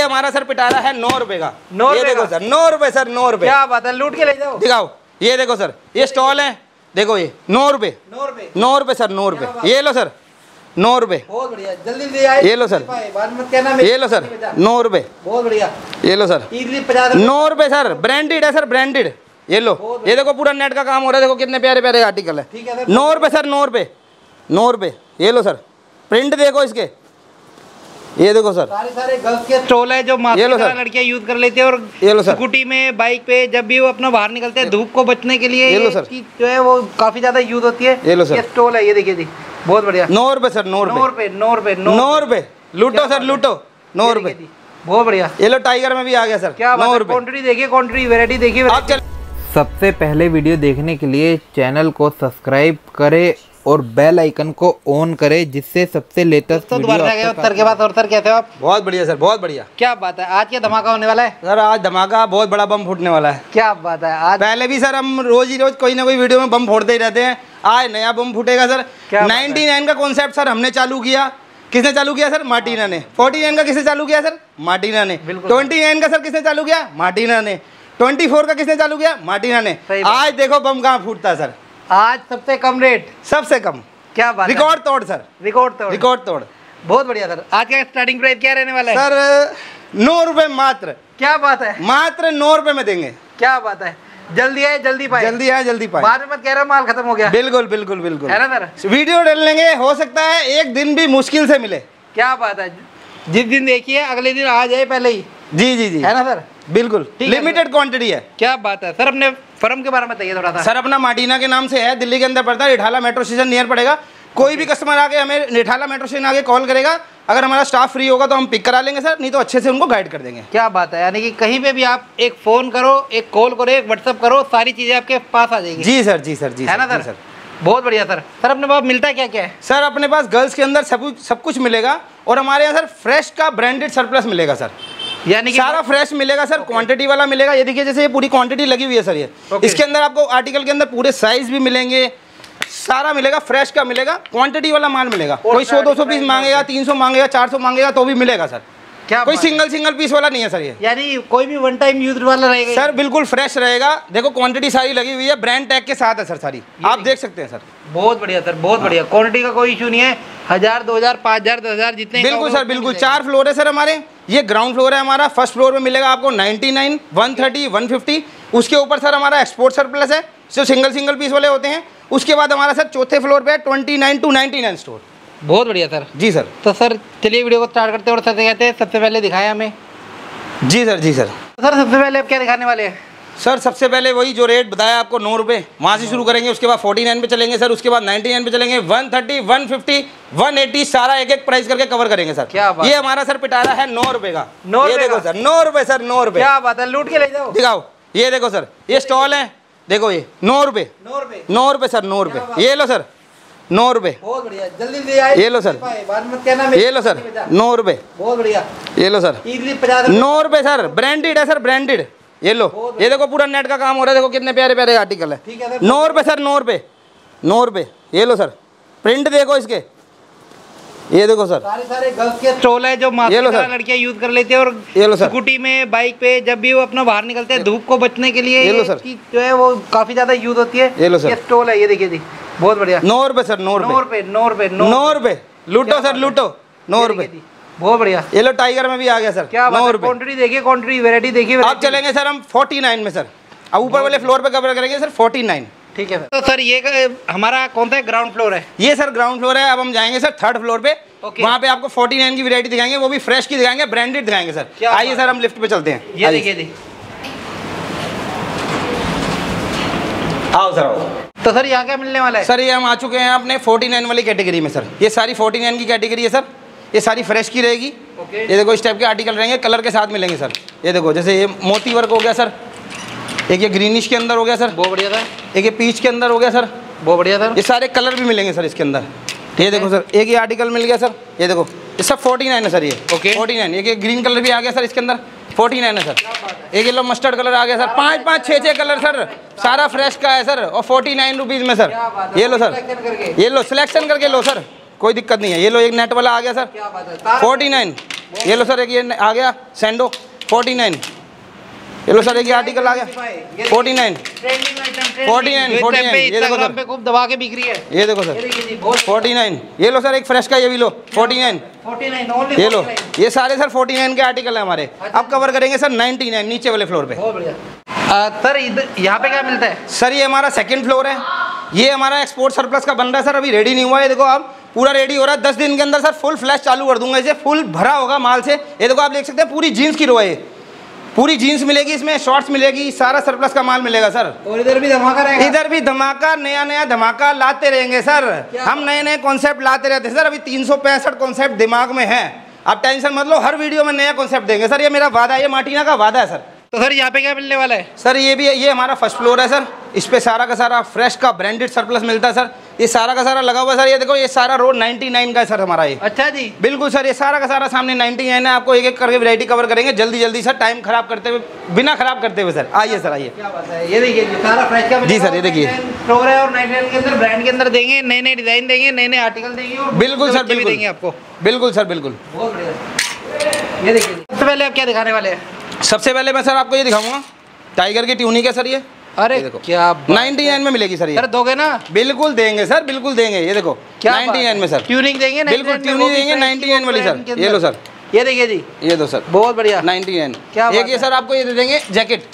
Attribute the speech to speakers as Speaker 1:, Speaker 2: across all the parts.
Speaker 1: ये हमारा सर पिटारा है नौ रुपए का।
Speaker 2: नौ
Speaker 1: ये
Speaker 2: रुपए
Speaker 1: देखो सर नौ रुपए सर नौ रुपए।
Speaker 2: क्या बात है लूट के ले जाओ।
Speaker 1: दिखाओ ये देखो सर ये स्टॉल है देखो ये नौ रुपए।
Speaker 2: नौ रुपए।
Speaker 1: नौ रुपए सर नौ रुपए। ये लो सर नौ रुपए।
Speaker 2: बहुत बढ़िया जल्दी ले आए।
Speaker 1: ये लो सर।
Speaker 2: बाद मत कहना मेरी
Speaker 1: ये लो सर नौ रुपए।
Speaker 2: बहुत बढ़िया।
Speaker 1: ये लो सर। नौ रुपए सर ब्रांडेड है सर ब्रांडेड। ये लो ये देखो पूरा नेट का काम हो रहा है देखो कितने प्यारे प्यारे आर्टिकल
Speaker 2: है।
Speaker 1: नौ रुपए सर नौ रुपए नौ रुपए। ये लो सर प्रिंट देखो इसके। ये देखो सर।
Speaker 2: सारे सारे गर्ल्स के स्टॉल है जो लड़कियाँ यूज़ कर लेती है और
Speaker 1: ये लो सर।
Speaker 2: स्कूटी में बाइक पे जब भी वो अपना बाहर निकलते हैं धूप को बचने के लिए
Speaker 1: ये लो सर।
Speaker 2: जो है वो काफ़ी ज़्यादा यूज़ होती है।
Speaker 1: ये लो सर।
Speaker 2: ये स्टॉल है ये देखिए जी। बहुत बढ़िया।
Speaker 1: नौ रुपए सर नौ रुपए
Speaker 2: रुपए नौ रुपए
Speaker 1: नौ रुपए लूटो सर लूटो। नौ रुपए
Speaker 2: बहुत बढ़िया।
Speaker 1: ये लो टाइगर में भी आ गया सर।
Speaker 2: क्या
Speaker 1: नौ रुपए
Speaker 2: क्वांटिटी देखिए क्वांटिटी वैरायटी देखिए
Speaker 3: सबसे पहले वीडियो देखने के लिए चैनल को सब्सक्राइब करें और बेल आइकन को ऑन करें जिससे सबसे लेटेस्ट
Speaker 2: तो उत्तर के बाद और सर कैसे हो आप?
Speaker 1: बहुत बढ़िया सर बहुत बढ़िया।
Speaker 2: क्या बात है आज क्या धमाका होने वाला है?
Speaker 1: सर आज धमाका बहुत बड़ा बम फूटने वाला है।
Speaker 2: क्या बात है आज
Speaker 1: पहले भी सर हम रोज ही रोज कोई ना कोई वीडियो में बम फोड़ते ही रहते हैं। आज नया बम फूटेगा सर।
Speaker 2: नाइनटी
Speaker 1: नाइन का कॉन्सेप्ट सर हमने चालू किया। किसने चालू किया सर? मार्टिना ने। 49 का किसने चालू किया सर? मार्टिना ने।
Speaker 2: ट्वेंटी
Speaker 1: 29 का सर किसने चालू किया? मार्टिना ने। 24 का किसने चालू किया? मार्टिना ने। आज देखो बम कहाँ फूटता है सर।
Speaker 2: आज सबसे कम रेट
Speaker 1: सबसे कम।
Speaker 2: क्या बात है।
Speaker 1: रिकॉर्ड तोड़ सर
Speaker 2: रिकॉर्ड तो
Speaker 1: रिकॉर्ड तोड़।
Speaker 2: बहुत बढ़िया सर आज का स्टार्टिंग प्राइस क्या रहने वाला है?
Speaker 1: सर नौ रुपए मात्र।
Speaker 2: क्या बात है।
Speaker 1: मात्र नौ रुपए में देंगे।
Speaker 2: क्या बात है। जल्दी आए जल्दी पाए।
Speaker 1: जल्दी आए जल्दी पाए।
Speaker 2: बाद में मत कह रहा माल खत्म हो गया।
Speaker 1: बिल्कुल बिल्कुल बिल्कुल।
Speaker 2: है ना सर
Speaker 1: वीडियो डाल लेंगे हो सकता है एक दिन भी मुश्किल से मिले।
Speaker 2: क्या बात है। जिस दिन देखिए अगले दिन आ जाए पहले ही।
Speaker 1: जी जी जी।
Speaker 2: है ना सर
Speaker 1: बिल्कुल। लिमिटेड क्वांटिटी है।
Speaker 2: क्या बात है? सर अपने फर्म के बारे में बताइए थोड़ा सा।
Speaker 1: सर अपना मार्टिना के नाम से है दिल्ली के अंदर पड़ता है रिठाला मेट्रो स्टेशन नियर पड़ेगा। कोई भी कस्टमर आके हमें निठाला मेट्रो स्टेशन आके कॉल करेगा। अगर हमारा स्टाफ फ्री होगा तो हम पिक करा लेंगे सर नहीं तो अच्छे से उनको गाइड कर देंगे।
Speaker 2: क्या बात है? यानी कि कहीं पे भी आप एक फ़ोन करो एक कॉल करो एक व्हाट्सअप करो सारी चीज़ें आपके पास आ जाएगी।
Speaker 1: जी सर जी सर जी
Speaker 2: है ना
Speaker 1: सर?
Speaker 2: सर। बहुत बढ़िया सर। सर अपने पास मिलता है क्या क्या है?
Speaker 1: सर अपने पास गर्ल्स के अंदर सब कुछ सब कुछ मिलेगा और हमारे यहाँ सर फ्रेश का ब्रांडेड सरप्लस मिलेगा सर।
Speaker 2: यानी कि
Speaker 1: सारा फ्रेश मिलेगा सर क्वांटिटी वाला मिलेगा। ये देखिए जैसे ये पूरी क्वांटिटी लगी हुई है सर ये. इसके अंदर आपको आर्टिकल के अंदर पूरे साइज़ भी मिलेंगे। सारा मिलेगा फ्रेश का मिलेगा। क्वांटिटी वाला माल मिलेगा। कोई सौ दो सौ पीस मांगेगा तीन सौ मांगेगा चार सौ मांगेगा तो भी मिलेगा सर
Speaker 2: क्या
Speaker 1: कोई सिंगल सिंगल पीस वाला नहीं है सर ये।
Speaker 2: यानी कोई भी वन टाइम यूज़ वाला रहेगा
Speaker 1: सर बिल्कुल फ्रेश रहेगा। देखो क्वांटिटी सारी लगी हुई है। ब्रांड टैग के साथ है सर। सारी आप देख सकते हैं सर
Speaker 2: बहुत बढ़िया सर बहुत बढ़िया। क्वांटिटी का कोई इशू नहीं है। हज़ार दो हज़ार पाँच हज़ार दस हज़ार जितने
Speaker 1: बिल्कुल सर बिल्कुल। चार फ्लोर है सर हमारे। ये ग्राउंड फ्लोर है हमारा फ़र्स्ट फ्लोर में मिलेगा आपको 99, 130, 150 उसके ऊपर सर हमारा एक्सपोर्ट सरप्लस है जो सिंगल सिंगल पीस वाले होते हैं। उसके बाद हमारा सर चौथे फ्लोर पे है 29 टू 99 स्टोर
Speaker 2: बहुत बढ़िया सर
Speaker 1: जी सर
Speaker 2: तो सर चलिए वीडियो को स्टार्ट करते हैं और सर कहते हैं सबसे पहले दिखाया हमें।
Speaker 1: जी सर जी सर
Speaker 2: सर सबसे पहले आप क्या दिखाने वाले हैं?
Speaker 1: सर सबसे पहले वही जो रेट बताया आपको नौ रुपये वहाँ से शुरू करेंगे उसके बाद फोर्टी नाइन पे चलेंगे सर उसके बाद नाइन्टी नाइन पे चलेंगे one thirty one fifty one eighty सारा एक एक प्राइस करके कवर करेंगे सर।
Speaker 2: क्या बात
Speaker 1: ये हमारा सर पिटारा है नौ रुपये का।
Speaker 2: नौ
Speaker 1: ये
Speaker 2: रुपए
Speaker 1: देखो सर नौ रुपये सर नौ रुपये
Speaker 2: क्या बात है लूट के ले जाओ।
Speaker 1: दिखाओ ये देखो सर ये स्टॉल है। देखो ये नौ रुपये
Speaker 2: नौ
Speaker 1: रुपये सर नौ रुपये ये लो सर नौ रुपये
Speaker 2: बहुत बढ़िया जल्दी
Speaker 1: ये लो सर। ये लो सर नौ रुपये
Speaker 2: बहुत बढ़िया।
Speaker 1: ये लो सर। नौ रुपये सर ब्रांडेड है सर ब्रांडेड ये लो ये देखो पूरा नेट का काम हो रहा है देखो कितने प्यारे प्यारे आर्टिकल है। नौ रुपये सर। नौ रुपये नौ रुपये ये लो सर प्रिंट देखो इसके। ये देखो सर।
Speaker 2: सारे सारे गर्ल्स के है जो
Speaker 1: ये
Speaker 2: मास्क
Speaker 1: लो सर।
Speaker 2: लड़कियाँ यूज़ कर लेती है और
Speaker 1: ये लो सर।
Speaker 2: स्कूटी में बाइक पे जब भी वो अपना बाहर निकलते हैं धूप को बचने के लिए
Speaker 1: ये लो सर।
Speaker 2: जो है वो काफ़ी ज़्यादा यूज़ होती है।
Speaker 1: ये लो सर।
Speaker 2: ये स्टॉल है ये देखिए जी बहुत बढ़िया।
Speaker 1: नौ रुपए सर नौ
Speaker 2: नौ
Speaker 1: रुपये
Speaker 2: रुपए नौ रुपए
Speaker 1: नौ रुपए लूटो सर लूटो। नौ
Speaker 2: रुपए बहुत बढ़िया।
Speaker 1: ये लो टाइगर में भी आ गया सर
Speaker 2: क्या है क्वांटिटी देखिए क्वांटिटी वैरायटी देखिए
Speaker 1: अब
Speaker 2: variety।
Speaker 1: चलेंगे सर हम फोर्टी नाइन में सर अब ऊपर वाले फ्लोर पे कवर करेंगे सर फोर्टी नाइन
Speaker 2: ठीक है सर तो सर ये क- हमारा कौन सा ग्राउंड फ्लोर है?
Speaker 1: ये सर ग्राउंड फ्लोर है। अब हम जाएँगे सर थर्ड फ्लोर पे।
Speaker 2: Okay.
Speaker 1: वहाँ पे आपको 49 की वैरायटी दिखाएँगे वो भी फ्रेश की दिखाएँगे ब्रांडेड दिखाएँगे सर आइए सर हम लिफ्ट पे चलते हैं।
Speaker 2: ये देखिए जी
Speaker 1: आओ सर आओ।
Speaker 2: तो सर यहाँ क्या मिलने वाला है?
Speaker 1: सर ये हम आ चुके हैं अपने 49 वाली कैटेगरी में सर ये सारी 49 की कैटेगरी है सर ये सारी फ्रेश की रहेगी। ये देखो इस टाइप के आर्टिकल रहेंगे कलर के साथ मिलेंगे सर ये देखो जैसे ये मोती वर्क हो गया सर एक ये ग्रीनिश के अंदर हो गया सर
Speaker 2: बहुत बढ़िया सर
Speaker 1: एक ये पीच के अंदर हो गया सर
Speaker 2: बहुत बढ़िया सर
Speaker 1: ये सारे कलर भी मिलेंगे सर इसके अंदर. ये देखो सर एक ये आर्टिकल मिल गया सर ये देखो ये सब 49 है सर ये.
Speaker 2: Okay.
Speaker 1: 49 एक ये ग्रीन कलर भी आ गया सर इसके अंदर. 49 है सर एक येलो मस्टर्ड कलर आ गया सर पाँच पाँच छः छः कलर सर सारा फ्रेश का है सर और फोर्टी नाइन रुपीज़ में सर ये लो सर ये लो सिलेक्शन करके लो सर कोई दिक्कत नहीं है। ये लो एक नेट वाला आ गया सर फोर्टी नाइन। ये लो सर एक ये आ गया सेंडो फोर्टी नाइन। ये लो सर एक ये आर्टिकल आ गया। Forty nine.
Speaker 2: Forty nine
Speaker 1: forty nine. ये देखो सर।
Speaker 2: खूब दबा के बिक रही है।
Speaker 1: ये देखो सर फोर्टी नाइन। ये लो सर एक फ्रेश का ये भी लो। Forty nine.
Speaker 2: 49 ओनली
Speaker 1: ये लो। ये सारे सर फोर्टी नाइन के आर्टिकल है हमारे। अब कवर करेंगे सर नाइनटी नाइन नीचे वाले फ्लोर पे।
Speaker 2: सर इधर यहाँ पे क्या मिलता है?
Speaker 1: सर ये हमारा सेकंड फ्लोर है। ये हमारा एक्सपोर्ट सरप्लस का बन रहा है सर अभी रेडी नहीं हुआ। है देखो आप पूरा रेडी हो रहा है। दस दिन के अंदर सर फुल फ्लैश चालू कर दूँगा इसे। फुल भरा होगा माल से। ये देखो आप देख सकते हैं पूरी जीन्स की रो है पूरी जीन्स मिलेगी इसमें शॉर्ट्स मिलेगी सारा सरप्लस का माल मिलेगा सर।
Speaker 2: और इधर भी धमाका रहेगा।
Speaker 1: इधर भी धमाका नया नया धमाका लाते रहेंगे सर। हम नए नए कॉन्सेप्ट लाते रहते हैं। सर अभी तीन सौ पैंसठ कॉन्सेप्ट दिमाग में है। आप टेंशन मत लो हर वीडियो में नया कॉन्सेप्ट देंगे। सर ये मेरा वादा है ये मार्टिना का वादा है सर।
Speaker 2: तो सर यहाँ पे क्या मिलने वाला है?
Speaker 1: सर ये भी ये हमारा फ़र्स्ट फ्लोर है सर। इस पे सारा का सारा फ्रेश का ब्रांडेड सरप्लस मिलता है सर। ये सारा का सारा लगा हुआ है सर। ये देखो ये सारा रोड 99 का है सर हमारा ये।
Speaker 2: अच्छा जी।
Speaker 1: बिल्कुल सर ये सारा का सारा सामने 99 है। आपको एक एक करके वैरायटी कवर करेंगे। जल्दी जल्दी सर टाइम खराब करते हुए बिना खराब करते हुए सर। आइए सर आइए।
Speaker 2: ये देखिए जी सारा फ्रेश का
Speaker 1: जी सर, ये देखिए।
Speaker 2: फ्लोर है और 99 के अंदर ब्रांड के अंदर देंगे नए नए डिज़ाइन देंगे नए नए आर्टिकल देंगे
Speaker 1: बिल्कुल सर बिल्कुल।
Speaker 2: देंगे आपको।
Speaker 1: बिल्कुल सर बिल्कुल।
Speaker 2: ये देखिए सबसे पहले आप क्या दिखाने वाले हैं?
Speaker 1: सबसे पहले मैं सर आपको ये दिखाऊँगा। टाइगर की ट्यूनिक है सर ये।
Speaker 2: अरे
Speaker 1: ये देखो।
Speaker 2: क्या बात-
Speaker 1: 99 में मिलेगी सर ये।
Speaker 2: सर दोगे ना?
Speaker 1: बिल्कुल देंगे सर बिल्कुल देंगे। ये देखो
Speaker 2: क्या
Speaker 1: 99 में सर।
Speaker 2: ट्यूनिंग देंगे
Speaker 1: बिल्कुल
Speaker 2: 99
Speaker 1: ट्यूनिंग देंगे
Speaker 2: फ्रेश
Speaker 1: 99 वाली सर। ये लो सर।
Speaker 2: ये देखिए जी।
Speaker 1: ये दो सर।
Speaker 2: बहुत बढ़िया।
Speaker 1: 99
Speaker 2: क्या
Speaker 1: एक ये सर आपको ये दे देंगे जैकेट।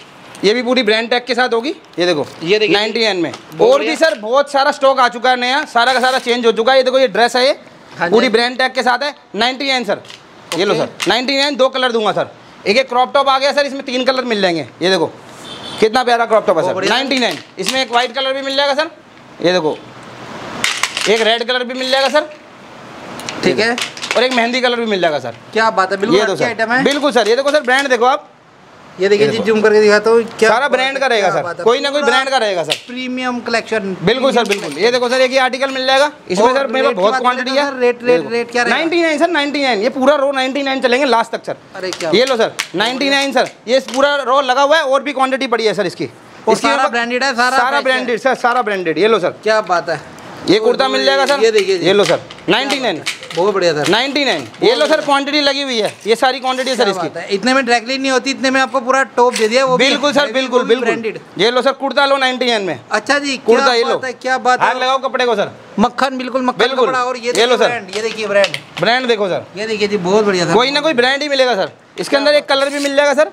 Speaker 1: ये भी पूरी ब्रांड टैग के साथ होगी। ये देखो
Speaker 2: ये देखिए।
Speaker 1: 99 में। और भी सर बहुत सारा स्टॉक आ चुका है नया। सारा का सारा चेंज हो चुका है। ये देखो ये ड्रेस है ये।
Speaker 2: हाँ
Speaker 1: पूरी ब्रांड टैग के साथ है। 99 सर। ये लो। सर। 99 दो कलर दूँगा सर। एक एक क्रॉप टॉप आ गया सर इसमें तीन कलर मिल जाएँगे। ये देखो कितना प्यारा क्रॉप टॉप है सर।
Speaker 2: नाइन्टी
Speaker 1: नाइन इसमें एक वाइट कलर भी मिल जाएगा सर। ये देखो एक रेड कलर भी मिल जाएगा सर।
Speaker 2: ठीक है।
Speaker 1: और एक मेहंदी कलर भी मिल जाएगा सर।
Speaker 2: क्या बात है बिल्कुल
Speaker 1: ये दो सर।
Speaker 2: आइटम है।
Speaker 1: बिल्कुल सर। ये देखो सर ब्रांड देखो आप।
Speaker 2: ये देखिए जी जूम करके दिखाता हूँ क्या
Speaker 1: सारा ब्रांड का रहेगा सर। कोई ना कोई ब्रांड का रहेगा सर।
Speaker 2: प्रीमियम कलेक्शन
Speaker 1: बिल्कुल सर बिल्कुल। ये देखो सर एक ये आर्टिकल मिल जाएगा। इसमें सर मेरे बहुत क्वांटिटी है।
Speaker 2: तो रेट- रेट- रेट क्या रहेगा?
Speaker 1: 99 सर 99 ये पूरा रो 99 चलेंगे लास्ट तक सर।
Speaker 2: अरे क्या
Speaker 1: ये लो सर 99 सर। ये पूरा रो लगा हुआ है और भी क्वांटिटी पड़ी है सर इसकी।
Speaker 2: सारा branded है, सारा
Speaker 1: सारा ब्रांडेड सर सारा ब्रांडेड ये लो सर।
Speaker 2: क्या बात है।
Speaker 1: ये कुर्ता मिल जाएगा सर।
Speaker 2: ये देखिए
Speaker 1: ये लो सर 99
Speaker 2: बहुत बढ़िया सर
Speaker 1: 99 ये लो सर क्वांटिटी लगी हुई है। ये सारी क्वांटिटी है सर इसकी।
Speaker 2: इतने में डायरेक्टली नहीं होती इतने में आपको पूरा टॉप दे दिया वो
Speaker 1: बिल्कुल सर बिल्कुल बिल्कुल। ये लो सर कुर्ता लो 99 में।
Speaker 2: अच्छा जी
Speaker 1: कुर्ता ये लो।
Speaker 2: क्या बात है।
Speaker 1: लगाओ कपड़े को सर।
Speaker 2: मक्खन बिल्कुल मक्खन
Speaker 1: बिल्कुल।
Speaker 2: और ये
Speaker 1: ये लो सर।
Speaker 2: ये देखिए ब्रांड
Speaker 1: ब्रांड देखो सर।
Speaker 2: ये देखिए जी बहुत बढ़िया सर
Speaker 1: कोई ना कोई ब्रांड ही मिलेगा सर। इसके अंदर एक कलर भी मिल जाएगा सर।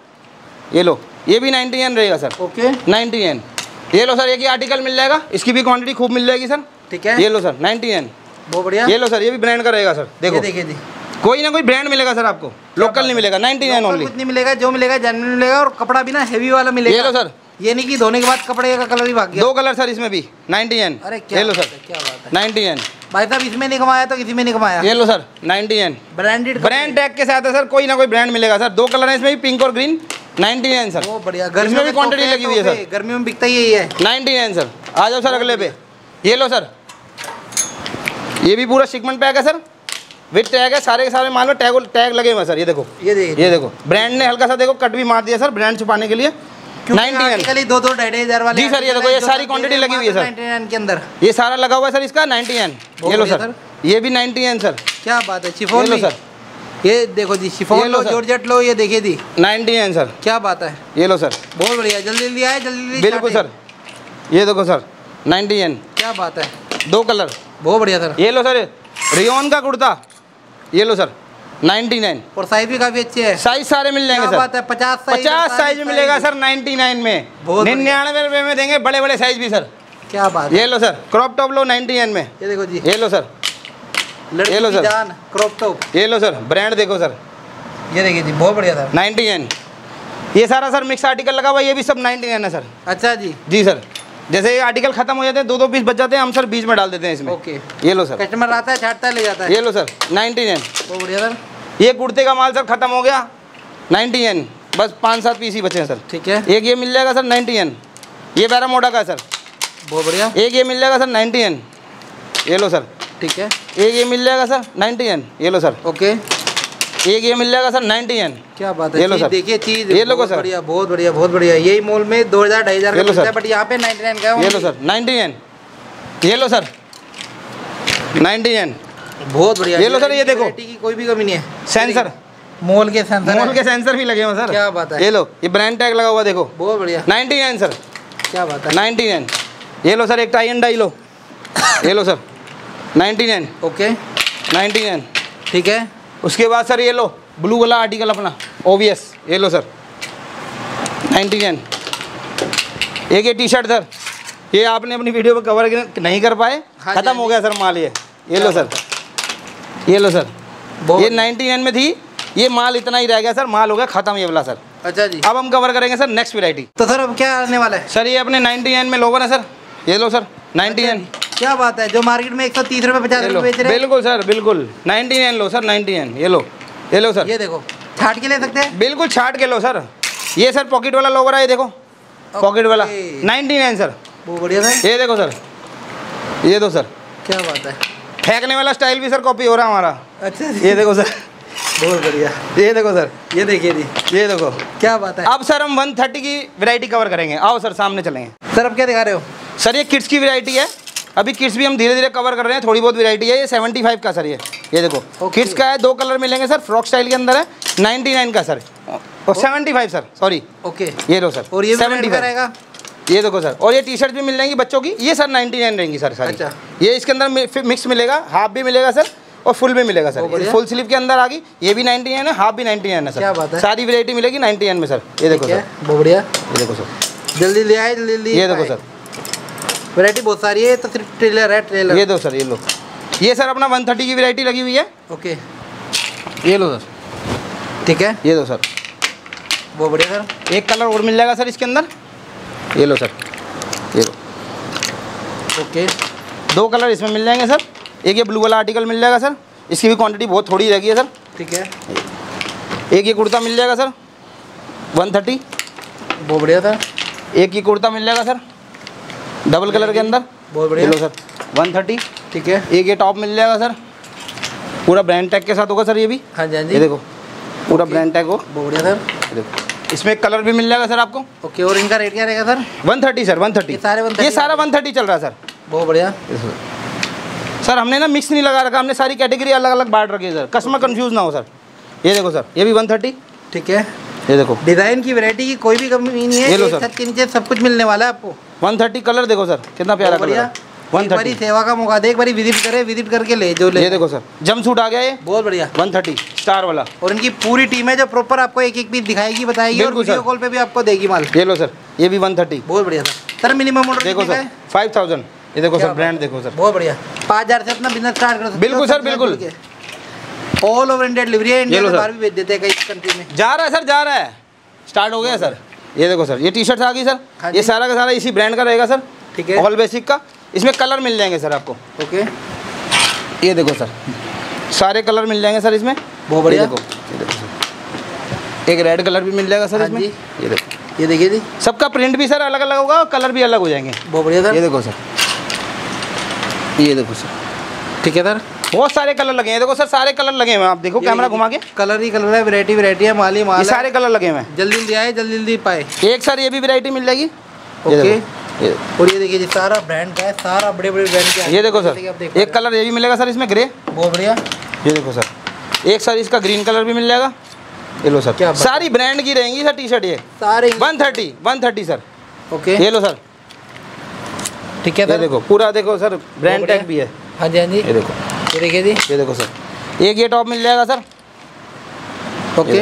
Speaker 1: ये लो ये भी 99 रहेगा सर।
Speaker 2: ओके।
Speaker 1: 99 ये लो सर एक ही आर्टिकल मिल जाएगा। इसकी भी क्वांटिटी खूब मिल जाएगी सर।
Speaker 2: ठीक है।
Speaker 1: ये लो सर 99
Speaker 2: बहुत बढ़िया।
Speaker 1: ये लो सर ये भी ब्रांड का रहेगा सर देखो।
Speaker 2: देखिए जी
Speaker 1: कोई ना कोई ब्रांड मिलेगा सर आपको लोकल नहीं मिलेगा 99
Speaker 2: नाइन
Speaker 1: ओनली
Speaker 2: नहीं मिलेगा जो मिलेगा जेन्युइन मिलेगा और कपड़ा भी ना हेवी वाला मिलेगा।
Speaker 1: ये लो सर।
Speaker 2: ये नहीं कि धोने के बाद कपड़े का कलर ही भाग गया।
Speaker 1: दो कलर सर इसमें भी 99
Speaker 2: अरे क्या
Speaker 1: ये लो सर
Speaker 2: क्या बात है।
Speaker 1: 99
Speaker 2: भाई साहब इसमें नहीं कमाया तो किसी में नहीं कमाया
Speaker 1: ये लो सर 99
Speaker 2: ब्रांडेड
Speaker 1: ब्रांड टैग के साथ है सर कोई ना कोई ब्रांड मिलेगा सर। दो कलर है इसमें भी पिंक और ग्रीन 99 सर।
Speaker 2: बहुत बढ़िया।
Speaker 1: गर्मी
Speaker 2: गर्मियों
Speaker 1: भी
Speaker 2: के
Speaker 1: लगी हुई है, सर।
Speaker 2: गर्मियों में बिकता ही है।
Speaker 1: 99 सर। आ जाओ सर अगले पे। ये लो सर ये भी पूरा शिकमन पैक है सर। विथ टैग है सारे के सारे माल में टैग टैग लगे हुए हैं सर ये देखो।
Speaker 2: ये देखिए
Speaker 1: ये देखो। ब्रांड ने हल्का सा देखो कट भी मार दिया सर ब्रांड छुपाने के लिए।
Speaker 2: नाइनटी दो दो ढाई ढाई हज़ार वाले
Speaker 1: जी सर, ये देखो, ये सारी quantity लगी हुई है, सर।
Speaker 2: 99 के अंदर।
Speaker 1: ये सारा लगा हुआ है सर इसका 99 ये लो सर। ये भी 99 सर।
Speaker 2: क्या बात है शिफोन
Speaker 1: लो सर।
Speaker 2: ये देखो जी शिफोन
Speaker 1: लो
Speaker 2: लो। जॉर्जेट लो ये देखिए जी।
Speaker 1: 99 सर।
Speaker 2: क्या बात है।
Speaker 1: ये लो सर।
Speaker 2: बहुत बढ़िया जल्दी जल्दी आए जल्दी
Speaker 1: बिल्कुल सर। ये देखो सर 99
Speaker 2: क्या बात है।
Speaker 1: दो कलर।
Speaker 2: बहुत बढ़िया सर।
Speaker 1: ये लो सर रियोन का कुर्ता। ये लो सर 99
Speaker 2: और साइज़ भी काफ़ी अच्छे है।
Speaker 1: साइज़ सारे मिल जाएँगे सर।
Speaker 2: बात है पचास साइज़
Speaker 1: पचास साइज़ मिलेगा सर 99 में।
Speaker 2: बहुत
Speaker 1: निन्यानवे रुपए में देंगे बड़े बड़े साइज़ भी सर।
Speaker 2: क्या बात है।
Speaker 1: ये लो सर क्रॉप टॉप लो 99 में।
Speaker 2: ये देखो जी।
Speaker 1: ये लो सर। ये लो सर।
Speaker 2: Crop top.
Speaker 1: ये लो सर ब्रांड देखो सर।
Speaker 2: ये देखिए जी बहुत बढ़िया सर।
Speaker 1: 99 ये सारा सर मिक्स आर्टिकल लगा हुआ ये भी सब 99 है सर।
Speaker 2: अच्छा जी।
Speaker 1: जी सर। जैसे ये आर्टिकल खत्म हो जाते हैं दो दो पीस बच जाते हैं हम सर बीच में डाल देते हैं इसमें।
Speaker 2: ओके
Speaker 1: ये लो सर।
Speaker 2: कस्टमर आता है छाटता है ले जाता है।
Speaker 1: ये लो सर 99
Speaker 2: बहुत बढ़िया सर।
Speaker 1: ये कुर्ते का माल सर खत्म हो गया 99 बस पाँच सात पीस ही बचे हैं सर।
Speaker 2: ठीक है।
Speaker 1: एक ये मिल जाएगा सर 99 ये पैरा मोटा का है सर।
Speaker 2: बहुत बढ़िया।
Speaker 1: एक ये मिल जाएगा सर 99 ये लो सर।
Speaker 2: ठीक है।
Speaker 1: एक ये मिल जाएगा सर 99 ये लो सर।
Speaker 2: ओके
Speaker 1: एक ये मिल जाएगा सर 99
Speaker 2: क्या बात
Speaker 1: ये
Speaker 2: है
Speaker 1: लो सर।
Speaker 2: देखिए चीज़
Speaker 1: ये लो सर।
Speaker 2: बढ़िया बहुत बढ़िया बहुत बढ़िया। यही मॉल में दो हज़ार ढाई हज़ार का बट यहाँ पे नाइनटी नाइन का
Speaker 1: ये लो सर 99 ये लो सर। 99
Speaker 2: बहुत बढ़िया
Speaker 1: ये लो सर, ये देखो।
Speaker 2: की कोई भी कमी नहीं है।
Speaker 1: सेंसर
Speaker 2: मोल के सेंसर
Speaker 1: मोल के सेंसर भी लगे हुए सर।
Speaker 2: क्या बात है।
Speaker 1: ये लो ये ब्रांड टैग लगा हुआ देखो।
Speaker 2: बहुत बढ़िया।
Speaker 1: 99 सर।
Speaker 2: क्या बात है।
Speaker 1: 99 ये लो सर एक टाई एंड डाई लो। ये लो सर। 99
Speaker 2: ओके।
Speaker 1: 99
Speaker 2: ठीक है।
Speaker 1: उसके बाद सर ये लो ब्लू वाला आर्टिकल अपना ओवीएस ये लो सर 99 एक ये टी शर्ट सर ये आपने अपनी वीडियो पर कवर नहीं कर पाए
Speaker 2: हाँ
Speaker 1: खत्म
Speaker 2: हाँ
Speaker 1: हो गया सर माल ये ये लो सर। ये लो सर ये नाइन्टी नाइन में थी ये माल इतना ही रह गया सर माल हो गया खत्म ये वाला सर।
Speaker 2: अच्छा जी।
Speaker 1: अब हम कवर करेंगे सर नेक्स्ट वैरायटी
Speaker 2: तो सर अब क्या आने वाला है?
Speaker 1: सर ये अपने 99 में लोवर है सर ये लो सर 99
Speaker 2: क्या बात है? जो मार्केट में एक सौ तीस रुपये पचास रुपये बेच रहे हैं।
Speaker 1: बिल्कुल सर बिल्कुल। 99 लो सर 99 ये लो। ये लो सर।
Speaker 2: ये देखो छाट के ले सकते हैं?
Speaker 1: बिल्कुल छाट के लो सर। ये सर पॉकेट वाला लोवर है ये देखो पॉकेट वाला।
Speaker 2: ओके।
Speaker 1: 99 सर।
Speaker 2: बहुत बढ़िया सर
Speaker 1: ये देखो सर। ये दो सर।
Speaker 2: क्या बात है।
Speaker 1: फेंकने वाला स्टाइल भी सर कॉपी हो रहा है हमारा।
Speaker 2: अच्छा।
Speaker 1: ये देखो सर।
Speaker 2: बहुत बढ़िया।
Speaker 1: ये देखो सर।
Speaker 2: ये देखिए जी।
Speaker 1: ये देखो।
Speaker 2: क्या बात है।
Speaker 1: अब सर हम 130 की वैरायटी कवर करेंगे। आओ सर सामने चलेंगे।
Speaker 2: सर अब क्या दिखा रहे हो?
Speaker 1: सर ये किड्स की वैरायटी है। अभी किड्स भी हम धीरे धीरे कवर कर रहे हैं थोड़ी बहुत वैरायटी है ये 75 का सर ये। ये देखो
Speaker 2: ओके।
Speaker 1: किड्स का है दो कलर मिलेंगे सर फ्रॉक स्टाइल के अंदर है 99 का सर। और 75 सर सॉरी
Speaker 2: ओके
Speaker 1: ये लो सर
Speaker 2: और ये भी रेड
Speaker 1: 75
Speaker 2: का रहेगा?
Speaker 1: ये देखो सर और ये टी शर्ट भी मिल जाएँगी बच्चों की ये सर 99 रहेंगी सर सर।
Speaker 2: अच्छा।
Speaker 1: ये इसके अंदर मिक्स मिलेगा हाफ़ भी मिलेगा सर और फुल भी मिलेगा सर। फुल स्लीव के अंदर आ गई ये भी 99 है हाफ़ भी 99 है सर।
Speaker 2: क्या बात है।
Speaker 1: सारी वैरायटी मिलेगी 99 में सर ये देखो सर।
Speaker 2: बढ़िया।
Speaker 1: ये देखो सर।
Speaker 2: जल्दी ले आए जल्दी
Speaker 1: ये देखो सर।
Speaker 2: वैरायटी बहुत सारी है तो सिर्फ़ ट्रेलर है ट्रेलर
Speaker 1: ये दो सर ये लो। ये सर अपना 130 की वैरायटी लगी हुई है?
Speaker 2: ओके।
Speaker 1: ये लो सर।
Speaker 2: ठीक है।
Speaker 1: ये दो सर।
Speaker 2: बहुत बढ़िया सर।
Speaker 1: एक कलर और मिल जाएगा सर इसके अंदर? ये लो सर। ये लो।
Speaker 2: ओके।
Speaker 1: दो कलर इसमें मिल जाएँगे सर। एक ये ब्लू वाला आर्टिकल मिल जाएगा सर। इसकी भी क्वांटिटी बहुत थोड़ी रहेगी है सर।
Speaker 2: ठीक है।
Speaker 1: एक ये कुर्ता मिल जाएगा सर। 130
Speaker 2: बहुत बढ़िया सर।
Speaker 1: एक ये कुर्ता मिल जाएगा सर। डबल कलर के अंदर?
Speaker 2: बहुत बढ़िया।
Speaker 1: सर 130
Speaker 2: ठीक है।
Speaker 1: एक ये टॉप मिल जाएगा सर। पूरा ब्रांड टैग के साथ होगा सर ये भी?
Speaker 2: हाँ जी हाँ जी।
Speaker 1: ये देखो पूरा ब्रांड टैग हो।
Speaker 2: बहुत बढ़िया सर।
Speaker 1: देखो इसमें कलर भी मिल जाएगा सर आपको।
Speaker 2: ओके और इनका रेट क्या रहेगा सर?
Speaker 1: 130 सर वन
Speaker 2: थर्टी सारे 130
Speaker 1: ये सारा 130 चल रहा है सर।
Speaker 2: बहुत बढ़िया।
Speaker 1: सर। हमने ना मिक्स नहीं लगा रखा हमने सारी कैटेगरी अलग अलग बांट रखी है सर। कस्टमर कन्फ्यूज़ ना हो सर। ये देखो सर ये भी 130
Speaker 2: ठीक है।
Speaker 1: ये देखो।
Speaker 2: डिज़ाइन की वैरायटी की कोई भी कमी नहीं है।
Speaker 1: ये लो सर।
Speaker 2: के नीचे सब कुछ मिलने वाला है आपको।
Speaker 1: 130 कलर देखो सर कितना प्यारा कलर है।
Speaker 2: बारी
Speaker 1: 130
Speaker 2: सेवा का मौका दे एक बारी विज़िट करे विज़िट करके ले जो ले।
Speaker 1: ये देखो सर जम सूट आ गया ये।
Speaker 2: बहुत बढ़िया।
Speaker 1: 130 स्टार वाला।
Speaker 2: और इनकी पूरी टीम है जो प्रॉपर आपको एक एक पीस दिखाएगी बताएगी और वीडियो कॉल पे भी आपको देगी माल।
Speaker 1: ये लो सर ये भी 130
Speaker 2: बहुत बढ़िया सर सर मिनिमम ऑर्डर
Speaker 1: देखो सर फाइव थाउज़ेंड ये देखो सर ब्रांड देखो सर
Speaker 2: बहुत बढ़िया। पाँच हज़ार से अपना बिज़नेस स्टार्ट कर सकते
Speaker 1: बिल्कुल सर, बिल्कुल।
Speaker 2: ऑल ओवर इंडिया डिलीवरी है इंडिया। बाहर भी भेज देते हैं कई कंट्री में।
Speaker 1: जा रहा है सर जा रहा है। स्टार्ट हो गया सर ये देखो सर ये टी शर्ट आ गई
Speaker 2: हाँ
Speaker 1: सर
Speaker 2: जी।
Speaker 1: ये सारा का सारा इसी ब्रांड का रहेगा सर।
Speaker 2: ठीक है।
Speaker 1: ऑल बेसिक का। इसमें कलर मिल जाएँगे सर आपको।
Speaker 2: ओके।
Speaker 1: ये देखो सर। सारे कलर मिल जाएँगे सर इसमें।
Speaker 2: बहुत बढ़िया।
Speaker 1: देखो ये देखो सर। एक रेड कलर भी मिल जाएगा सर
Speaker 2: हाँ
Speaker 1: इसमें। ये देखो।
Speaker 2: ये देखिए जी।
Speaker 1: सबका प्रिंट भी सर अलग अलग होगा और कलर भी अलग हो जाएँगे।
Speaker 2: बहुत बढ़िया सर।
Speaker 1: ये देखो सर। ये देखो सर।
Speaker 2: ठीक है सर?
Speaker 1: बहुत सारे कलर लगे हैं। देखो सर सारे कलर लगे हुए हैं। आप देखो कैमरा घुमा के।
Speaker 2: कलर ही कलर है वैरायटी वैरायटी है माल माल
Speaker 1: सारे कलर लगे हुए हैं।
Speaker 2: जल्दी जल्दी आए जल्दी जल्दी पाए।
Speaker 1: एक सर ये भी वैरायटी मिल जाएगी।
Speaker 2: ओके और ये देखिए सारा ब्रांड का है सारा बड़े बड़े ब्रांड के
Speaker 1: ये देखो सर एक कलर ये भी मिलेगा सर इसमें ग्रे
Speaker 2: बहुत बढ़िया।
Speaker 1: ये देखो सर एक सर इसका ग्रीन कलर भी मिल जाएगा। ये लो सर
Speaker 2: क्या
Speaker 1: सारी ब्रांड की रहेंगी सर टी शर्ट ये।
Speaker 2: सारे।
Speaker 1: One thirty one thirty sir.
Speaker 2: Okay
Speaker 1: ये लो सर।
Speaker 2: ठीक है
Speaker 1: देखो पूरा देखो सर ब्रांड टैग भी है।
Speaker 2: हाँ जी हाँ जी।
Speaker 1: ये देखो।
Speaker 2: ये देखिए जी।
Speaker 1: ये देखो सर। एक ये टॉप मिल जाएगा सर।
Speaker 2: ओके।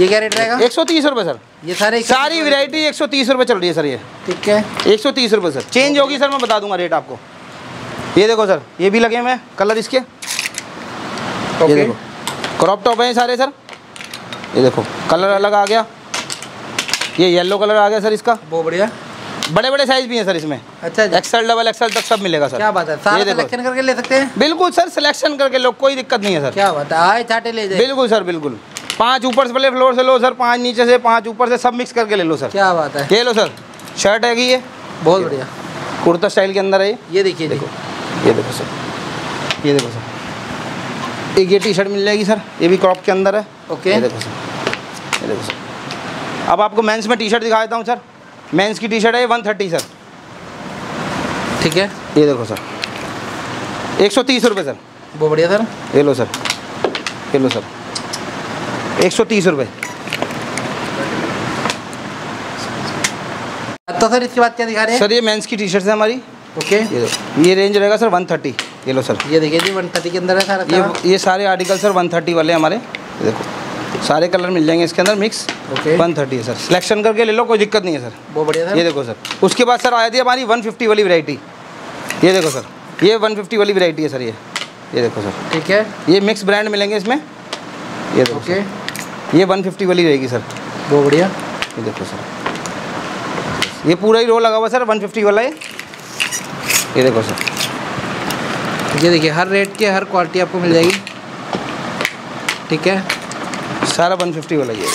Speaker 1: ये
Speaker 2: क्या रेट रहेगा?
Speaker 1: एक सौ तीस रुपये सर।
Speaker 2: ये सारे
Speaker 1: सारी वैरायटी एक सौ तीस रुपये चल रही है सर ये।
Speaker 2: ठीक है।
Speaker 1: एक सौ तीस रुपये सर। चेंज होगी सर मैं बता दूँगा रेट आपको। ये देखो सर ये भी लगे हुए हैं कलर इसके। ये
Speaker 2: ओके।
Speaker 1: देखो। क्रॉप टॉप है सारे सर। ये देखो कलर अलग आ गया। ये येलो कलर आ गया सर इसका।
Speaker 2: बहुत बढ़िया।
Speaker 1: बड़े बड़े साइज़ भी हैं सर इसमें।
Speaker 2: अच्छा जी।
Speaker 1: एक्सल डबल एक्सल तक सब मिलेगा सर
Speaker 2: क्या बात है? सारा सिलेक्शन करके ले सकते हैं?
Speaker 1: बिल्कुल सर सिलेक्शन करके लो कोई दिक्कत नहीं है सर
Speaker 2: क्या बात है? आए चाटे ले जाए।
Speaker 1: बिल्कुल सर बिल्कुल। पाँच ऊपर से पहले फ्लोर से लो सर पाँच नीचे से पाँच ऊपर से सब मिक्स करके ले लो सर
Speaker 2: क्या बात है?
Speaker 1: ये लो सर शर्ट है ये।
Speaker 2: बहुत बढ़िया।
Speaker 1: कुर्ता स्टाइल के अंदर है ये।
Speaker 2: देखिए
Speaker 1: देखो
Speaker 2: देखो
Speaker 1: ये देखो सर ये देखो सर एक ये टी शर्ट मिल जाएगी सर ये भी क्रॉप के अंदर है।
Speaker 2: ओके
Speaker 1: ये देखो सर ये देखो सर अब आपको मेंस में टी शर्ट दिखा देता हूँ सर मेंस की टी शर्ट है वन थर्टी सर।
Speaker 2: ठीक है।
Speaker 1: ये देखो सर। एक सौ तीस रुपये सर।
Speaker 2: बहुत बढ़िया सर।
Speaker 1: ये लो सर। ये लो सर। एक सौ तीस रुपये
Speaker 2: तो सर इसके बाद क्या दिखा रहे हैं?
Speaker 1: सर ये मेंस की टी शर्ट है हमारी।
Speaker 2: ओके।
Speaker 1: ये दो ये रेंज रहेगा सर वन थर्टी ये लो सर।
Speaker 2: ये देखिए जी वन थर्टी के अंदर है सारा
Speaker 1: ये ये सारे आर्टिकल सर वन थर्टी वाले हमारे। देखो। सारे कलर मिल जाएँगे इसके अंदर मिक्स
Speaker 2: ओके
Speaker 1: वन थर्टी है सर सिलेक्शन करके ले लो कोई दिक्कत नहीं है सर
Speaker 2: बहुत बढ़िया
Speaker 1: ये देखो सर उसके बाद सर आ जाती है हमारी वन फिफ्टी वाली वैरायटी ये देखो सर ये वन फिफ्टी वाली वैरायटी है सर ये. ये देखो सर
Speaker 2: ठीक है।
Speaker 1: ये मिक्स ब्रांड मिलेंगे इसमें. ये देखो
Speaker 2: ओके
Speaker 1: ये वन फिफ्टी वाली रहेगी सर
Speaker 2: बहुत बढ़िया।
Speaker 1: ये देखो सर ये पूरा ही रो लगा हुआ सर वन फिफ्टी वाला है ये देखो सर
Speaker 2: ये देखिए हर रेट के हर क्वालिटी आपको मिल जाएगी। ठीक है?
Speaker 1: सारा वन फिफ्टी वाला ये। ये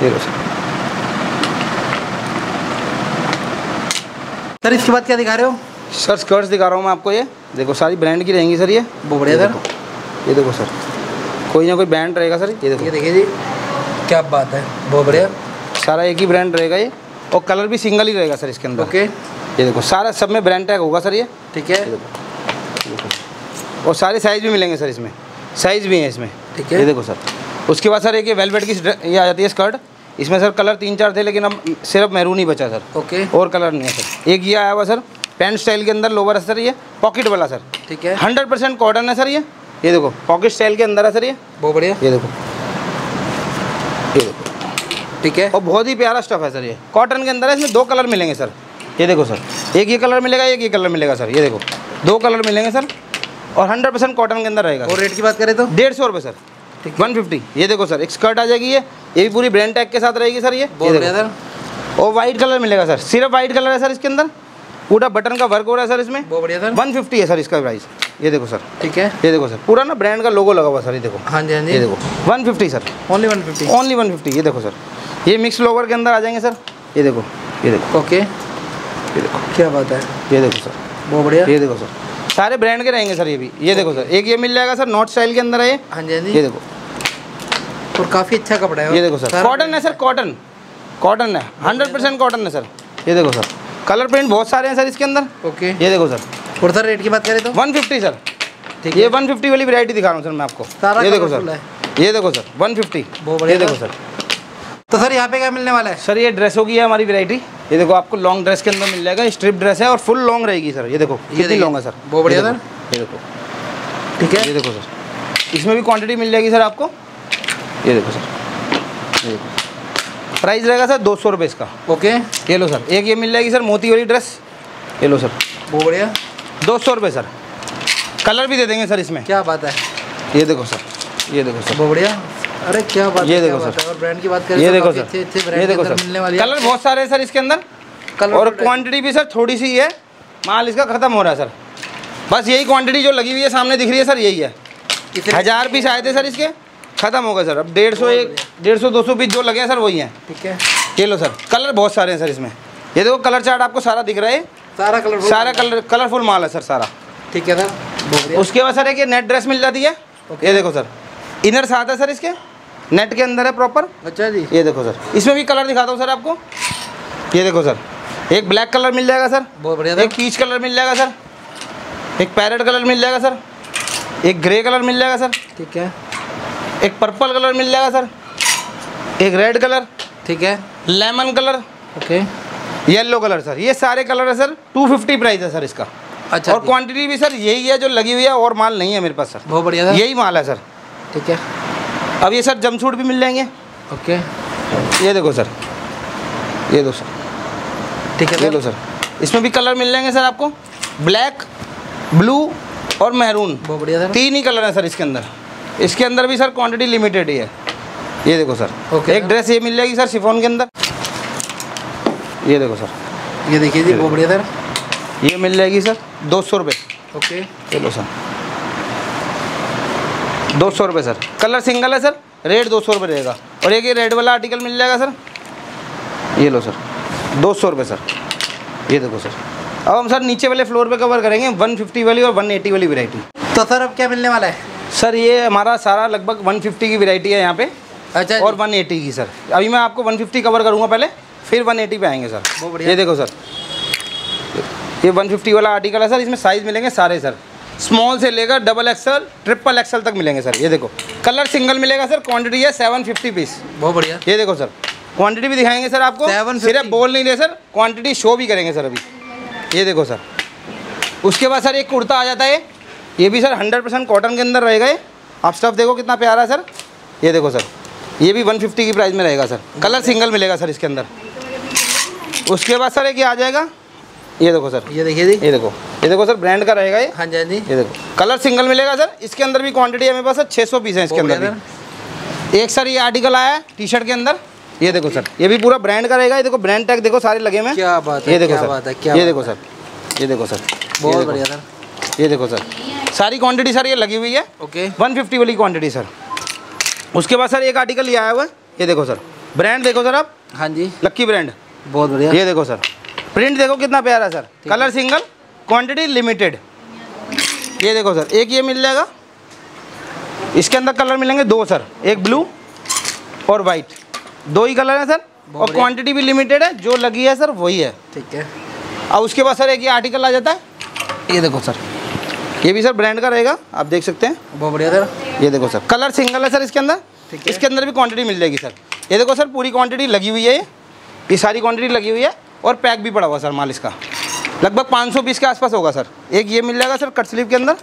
Speaker 1: देखो सर।
Speaker 2: सर इसके बाद क्या दिखा रहे हो?
Speaker 1: सर स्कर्ट्स दिखा रहा हूँ मैं आपको ये। देखो सारी ब्रांड की रहेंगी सर ये।
Speaker 2: बहुत बढ़िया सर।
Speaker 1: ये देखो सर। कोई ना कोई ब्रांड रहेगा सर ये देखो।
Speaker 2: ये देखिए जी क्या बात है बहुत बढ़िया।
Speaker 1: सारा एक ही ब्रांड रहेगा ये। और कलर भी सिंगल ही रहेगा सर इसके अंदर।
Speaker 2: ओके।
Speaker 1: ये देखो सारा सब में ब्रांड टैग होगा सर ये।
Speaker 2: ठीक है।
Speaker 1: ये देखो। और सारे साइज़ भी मिलेंगे सर इसमें। साइज़ भी है इसमें।
Speaker 2: ठीक है।
Speaker 1: ये देखो सर। उसके बाद सर एक ये वेलवेट की ये आ जाती है स्कर्ट इसमें सर कलर तीन चार थे लेकिन अब सिर्फ़ मैरून ही बचा सर।
Speaker 2: ओके।
Speaker 1: और कलर नहीं है सर। एक ये आया हुआ सर पैंट स्टाइल के अंदर लोवर है सर ये पॉकेट वाला सर।
Speaker 2: ठीक है।
Speaker 1: हंड्रेड परसेंट कॉटन है सर ये। ये देखो पॉकेट स्टाइल के अंदर है सर ये।
Speaker 2: बहुत बढ़िया।
Speaker 1: ये देखो। ये देखो।
Speaker 2: ठीक है।
Speaker 1: और बहुत ही प्यारा स्टफ़ है सर ये। कॉटन के अंदर है इसमें दो कलर मिलेंगे सर। ये देखो सर। एक ये कलर मिलेगा एक ये कलर मिलेगा सर। ये देखो। दो कलर मिलेंगे सर। और हंड्रेड परसेंट कॉटन के अंदर रहेगा।
Speaker 2: और रेट की बात करें तो?
Speaker 1: डेढ़ सौ रुपये सर। One fifty. ये देखो सर एक स्कर्ट आ जाएगी ये ये भी पूरी ब्रांड टैग के साथ रहेगी सर ये।
Speaker 2: सर
Speaker 1: और वाइट कलर मिलेगा सर सिर्फ़ वाइट कलर है सर इसके अंदर। पूरा बटन का वर्क हो रहा है सर इसमें।
Speaker 2: बहुत बढ़िया सर।
Speaker 1: वन फिफ्टी है सर इसका प्राइस ये देखो सर।
Speaker 2: ठीक है।
Speaker 1: ये देखो सर पूरा ना ब्रांड का लोगो लगा हुआ सर ये देखो।
Speaker 2: हाँ जी हाँ जी।
Speaker 1: ये देखो। One fifty sir.
Speaker 2: Only one fifty.
Speaker 1: Only one fifty ये देखो सर। ये मिक्स लोवर के अंदर आ जाएँगे सर। ये देखो ये देखो।
Speaker 2: ओके
Speaker 1: ये देखो।
Speaker 2: क्या बात है।
Speaker 1: ये देखो सर।
Speaker 2: बहुत बढ़िया।
Speaker 1: ये देखो सर। सारे ब्रांड के रहेंगे सर ये भी। ये देखो सर एक ये मिल जाएगा सर नॉट स्टाइल के अंदर है ये।
Speaker 2: हाँ जी हाँ जी।
Speaker 1: ये देखो।
Speaker 2: और काफ़ी अच्छा कपड़ा है
Speaker 1: ये देखो सर। कॉटन है सर कॉटन कॉटन है। हंड्रेड परसेंट कॉटन है सर। ये देखो सर। कलर प्रिंट बहुत सारे हैं सर इसके अंदर।
Speaker 2: ओके।
Speaker 1: ये देखो सर।
Speaker 2: और सर रेट की बात करें तो?
Speaker 1: One fifty sir.
Speaker 2: ठीक
Speaker 1: ये वन फिफ्टी वाली वैरायटी दिखा रहा हूँ सर मैं आपको। ये देखो सर। ये देखो सर वन फिफ्टी
Speaker 2: बहुत
Speaker 1: ये देखो
Speaker 2: सर। तो सर यहाँ पे क्या मिलने वाला है?
Speaker 1: सर ये ड्रेसों की है हमारी वैरायटी ये देखो आपको लॉन्ग ड्रेस के अंदर मिल जाएगा। स्ट्रिप ड्रेस है और फुल लॉन्ग रहेगी सर। ये देखो कितनी
Speaker 2: देखिए।
Speaker 1: लॉन्ग है सर।
Speaker 2: बहुत बढ़िया सर।
Speaker 1: ये देखो।
Speaker 2: ठीक है।
Speaker 1: ये देखो सर। इसमें भी क्वांटिटी मिल जाएगी सर आपको। ये देखो सर। ये देखो। प्राइस रहेगा सर दो सौ रुपये इसका।
Speaker 2: ओके।
Speaker 1: ये लो सर। एक ये मिल जाएगी सर मोती वाली ड्रेस। ये लो सर।
Speaker 2: बहुत बढ़िया।
Speaker 1: दो सौ रुपये सर। कलर भी दे देंगे सर इसमें।
Speaker 2: क्या बात है।
Speaker 1: ये देखो सर। ये देखो सर।
Speaker 2: बहुत बढ़िया। अरे क्या बात
Speaker 1: ये देखो सर।
Speaker 2: और ब्रांड की बात करें
Speaker 1: ये
Speaker 2: तो
Speaker 1: देखो सर। ये देखो
Speaker 2: सर। मिलने वाली
Speaker 1: कलर बहुत सारे हैं सर इसके अंदर।
Speaker 2: कलर
Speaker 1: और क्वांटिटी भी सर थोड़ी सी है। माल इसका ख़त्म हो रहा है सर। बस यही क्वांटिटी जो लगी हुई है सामने दिख रही है सर यही है। हज़ार पीस आए थे सर इसके। ख़त्म हो गए सर। अब डेढ़ सौ एक डेढ़ सौ दो सौ पीस जो लगे हैं सर वही हैं।
Speaker 2: ठीक है।
Speaker 1: ये लो सर। कलर बहुत सारे हैं सर इसमें। ये देखो कलर चार्ट आपको सारा दिख रहा है।
Speaker 2: सारा कलर
Speaker 1: सारा कलर कलरफुल माल है सर सारा।
Speaker 2: ठीक है सर।
Speaker 1: उसके बाद सर एक ये नेट ड्रेस मिल जाती है। ये देखो सर। इनर साथ है सर इसके। नेट के अंदर है प्रॉपर
Speaker 2: अच्छा जी।
Speaker 1: ये देखो सर। इसमें भी कलर दिखाता हूँ सर आपको। ये देखो सर। एक ब्लैक कलर मिल जाएगा सर।
Speaker 2: बहुत बढ़िया
Speaker 1: एक पीच कलर मिल जाएगा सर। एक पैरेट कलर मिल जाएगा सर। एक ग्रे कलर मिल जाएगा सर।
Speaker 2: ठीक है।
Speaker 1: एक पर्पल कलर मिल जाएगा सर एक रेड कलर
Speaker 2: ठीक है.
Speaker 1: Lemon colour
Speaker 2: okay
Speaker 1: yellow colour sir ये सारे कलर है सर टू फिफ्टी प्राइस है सर इसका.
Speaker 2: अच्छा
Speaker 1: और। क्वांटिटी भी सर यही है जो लगी हुई है और माल नहीं है मेरे पास सर
Speaker 2: बहुत बढ़िया सर
Speaker 1: यही माल है सर
Speaker 2: ठीक है.
Speaker 1: अब ये सर जमसूट भी मिल जाएँगे.
Speaker 2: ओके
Speaker 1: ये देखो सर ये दो सर
Speaker 2: ठीक है
Speaker 1: ये दो
Speaker 2: सर
Speaker 1: सर इसमें भी कलर मिल जाएँगे सर आपको. ब्लैक ब्लू और मेहरून
Speaker 2: बहुत बढ़िया सर
Speaker 1: तीन ही कलर है सर इसके अंदर. इसके अंदर भी सर क्वांटिटी लिमिटेड ही है। ये देखो सर।
Speaker 2: ओके
Speaker 1: एक ड्रेस ये मिल जाएगी सर शिफोन के अंदर। ये देखो सर।
Speaker 2: ये देखिए जी बहुत बढ़िया सर
Speaker 1: ये मिल जाएगी सर दो सौ रुपये
Speaker 2: ओके
Speaker 1: ये लो सर। दो सौ रुपये सर। कलर सिंगल है सर। रेट दो सौ रुपये रहेगा। और एक ये रेड वाला आर्टिकल मिल जाएगा सर। ये लो सर। दो सौ रुपये सर। ये देखो सर। अब हम सर नीचे वाले फ्लोर पे कवर करेंगे। 150 वाली और 180 वाली वैरायटी
Speaker 2: तो सर अब क्या मिलने वाला है?
Speaker 1: सर ये हमारा सारा लगभग 150 की वैरायटी है यहाँ पे।
Speaker 2: अच्छा
Speaker 1: और
Speaker 2: जी।
Speaker 1: 180 की सर। अभी मैं आपको 150 कवर करूँगा पहले फिर 180 पे आएँगे सर।
Speaker 2: बहुत बढ़िया।
Speaker 1: ये देखो सर। ये 150 वाला आर्टिकल है सर। इसमें साइज़ मिलेंगे सारे सर। स्मॉल से लेकर डबल एक्सल ट्रिपल एक्सल तक मिलेंगे सर। ये देखो। कलर सिंगल मिलेगा सर। क्वांटिटी है सेवन फिफ्टी पीस
Speaker 2: बहुत बढ़िया।
Speaker 1: ये देखो सर। क्वांटिटी भी दिखाएँगे सर आपको।
Speaker 2: 750
Speaker 1: सिर्फ़ बोल नहीं रहे सर। क्वांटिटी शो भी करेंगे सर अभी। ये देखो सर। उसके बाद सर एक कुर्ता आ जाता है। ये भी सर हंड्रेड परसेंट कॉटन के अंदर रहेगा ये। आप स्टफ़ देखो कितना प्यारा है सर। ये देखो सर। ये भी वन फिफ्टी की प्राइस में रहेगा सर। कलर सिंगल मिलेगा सर इसके अंदर। उसके बाद सर एक ये आ जाएगा। ये देखो सर।
Speaker 2: ये देखिए जी।
Speaker 1: ये देखो। ये देखो सर ब्रांड का रहेगा ये।
Speaker 2: हाँ जी हाँ जी।
Speaker 1: ये देखो। कलर सिंगल मिलेगा सर। इसके अंदर भी क्वांटिटी है मेरे पास छः सौ पीस है इसके अंदर भी। एक सर ये आर्टिकल आया है टी शर्ट के अंदर। ये देखो सर। ये भी पूरा ब्रांड का रहेगा। ये देखो ब्रांड टैग देखो सारे लगे हुए हैं।
Speaker 2: क्या बात है
Speaker 1: ये देखो सर।
Speaker 2: बात
Speaker 1: ये देखो सर। ये देखो सर।
Speaker 2: बहुत बढ़िया सर।
Speaker 1: ये देखो सर। सारी क्वांटिटी सर ये लगी हुई है।
Speaker 2: ओके
Speaker 1: 150 वाली क्वांटिटी सर उसके बाद सर एक आर्टिकल ये आया हुआ है। ये देखो सर ब्रांड देखो सर आप।
Speaker 2: हाँ जी।
Speaker 1: लक्की ब्रांड
Speaker 2: बहुत बढ़िया।
Speaker 1: ये देखो सर प्रिंट देखो कितना प्यारा है। Sir colour single quantity limited ये देखो सर एक ये मिल जाएगा। इसके अंदर कलर मिलेंगे दो सर एक ब्लू और वाइट दो ही कलर है सर और। क्वांटिटी भी लिमिटेड है। जो लगी है सर वही है।
Speaker 2: ठीक है।
Speaker 1: और उसके बाद सर एक ये आर्टिकल आ जाता है। ये देखो सर ये भी सर ब्रांड का रहेगा आप देख सकते हैं।
Speaker 2: बहुत बढ़िया सर।
Speaker 1: ये देखो सर कलर सिंगल है सर इसके अंदर।
Speaker 2: ठीक है।
Speaker 1: इसके अंदर भी क्वांटिटी मिल जाएगी सर। ये देखो सर पूरी क्वांटिटी लगी हुई है ये। ये सारी क्वांटिटी लगी हुई है और पैक भी पड़ा हुआ सर माल इसका। लगभग 500 पीस के आसपास होगा सर। एक ये मिल जाएगा सर कट स्लीव के अंदर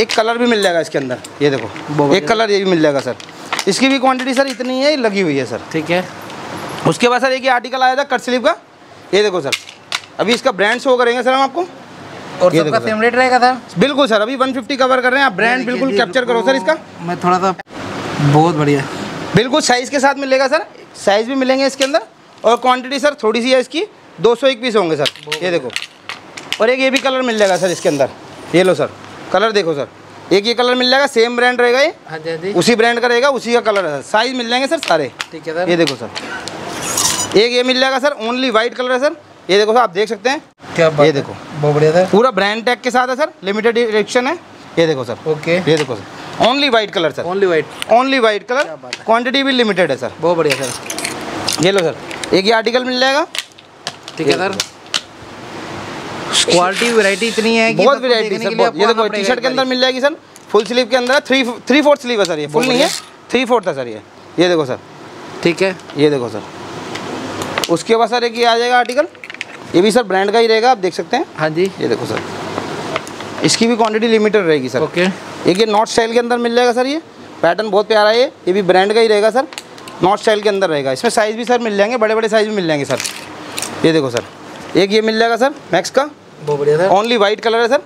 Speaker 1: एक कलर भी मिल जाएगा इसके अंदर। ये देखो एक कलर ये भी मिल जाएगा सर। इसकी भी क्वांटिटी सर इतनी है लगी हुई है सर।
Speaker 2: ठीक है।
Speaker 1: उसके बाद सर एक ये आर्टिकल आया था कट स्लीव का। ये देखो सर अभी इसका ब्रांड शो करेंगे सर हम आपको।
Speaker 2: और
Speaker 1: ये
Speaker 2: सबका सेम रेट रहेगा सर?
Speaker 1: बिल्कुल सर अभी 150 कवर कर रहे हैं। आप ब्रांड बिल्कुल कैप्चर करो सर इसका।
Speaker 2: मैं थोड़ा सा बहुत बढ़िया।
Speaker 1: बिल्कुल साइज़ के साथ मिलेगा सर। साइज़ भी मिलेंगे इसके अंदर। और क्वांटिटी सर थोड़ी सी है इसकी। 201 पीस होंगे सर। ये देखो। और एक ये भी कलर मिल जाएगा सर इसके अंदर। ये लो सर। कलर देखो सर। एक ये कलर मिल जाएगा सेम ब्रांड रहेगा ये।
Speaker 2: हाँ जी हाँ जी।
Speaker 1: उसी ब्रांड का रहेगा उसी का कलर है। सर साइज़ मिल जाएँगे सर सारे।
Speaker 2: ठीक है सर।
Speaker 1: ये देखो सर। एक ये मिल जाएगा सर ओनली वाइट कलर है सर। ये देखो सर आप देख सकते हैं।
Speaker 2: क्या बात
Speaker 1: ये देखो।
Speaker 2: बहुत बढ़िया सर
Speaker 1: पूरा ब्रांड टैग के साथ है सर लिमिटेड एडिशन है। ये देखो सर।
Speaker 2: ओके।
Speaker 1: ये देखो sir. Only white colour sir
Speaker 2: only white
Speaker 1: only white colour
Speaker 2: है।
Speaker 1: क्वांटिटी भी लिमिटेड है सर
Speaker 2: बहुत बढ़िया सर
Speaker 1: ये लो सर एक ये आर्टिकल मिल जाएगा।
Speaker 2: ठीक है सर क्वालिटी वैरायटी इतनी है कि
Speaker 1: बहुत वैरायटी सर बहुत। ये देखो टी शर्ट के अंदर मिल जाएगी सर फुल स्लीव के अंदर थ्री थ्री फोर्थ स्लीव है सर ये। फुल नहीं है। थ्री फोर्थ है सर ये। ये देखो सर
Speaker 2: ठीक है।
Speaker 1: ये देखो सर उसके बाद सर एक ये आ जाएगा आर्टिकल ये भी सर ब्रांड का ही रहेगा आप देख सकते हैं।
Speaker 2: हाँ जी।
Speaker 1: ये देखो सर। इसकी भी क्वांटिटी लिमिटेड रहेगी सर।
Speaker 2: ओके।
Speaker 1: एक ये नॉट स्टाइल के अंदर मिल जाएगा सर ये। पैटर्न बहुत प्यारा है ये। ये भी ब्रांड का ही रहेगा सर। नॉट स्टाइल के अंदर रहेगा। इसमें साइज़ भी सर मिल जाएँगे बड़े बड़े साइज़ भी मिल जाएँगे सर। ये देखो सर। एक ये मिल जाएगा सर मैक्स का।
Speaker 2: बहुत बढ़िया सर।
Speaker 1: ओनली वाइट कलर है सर।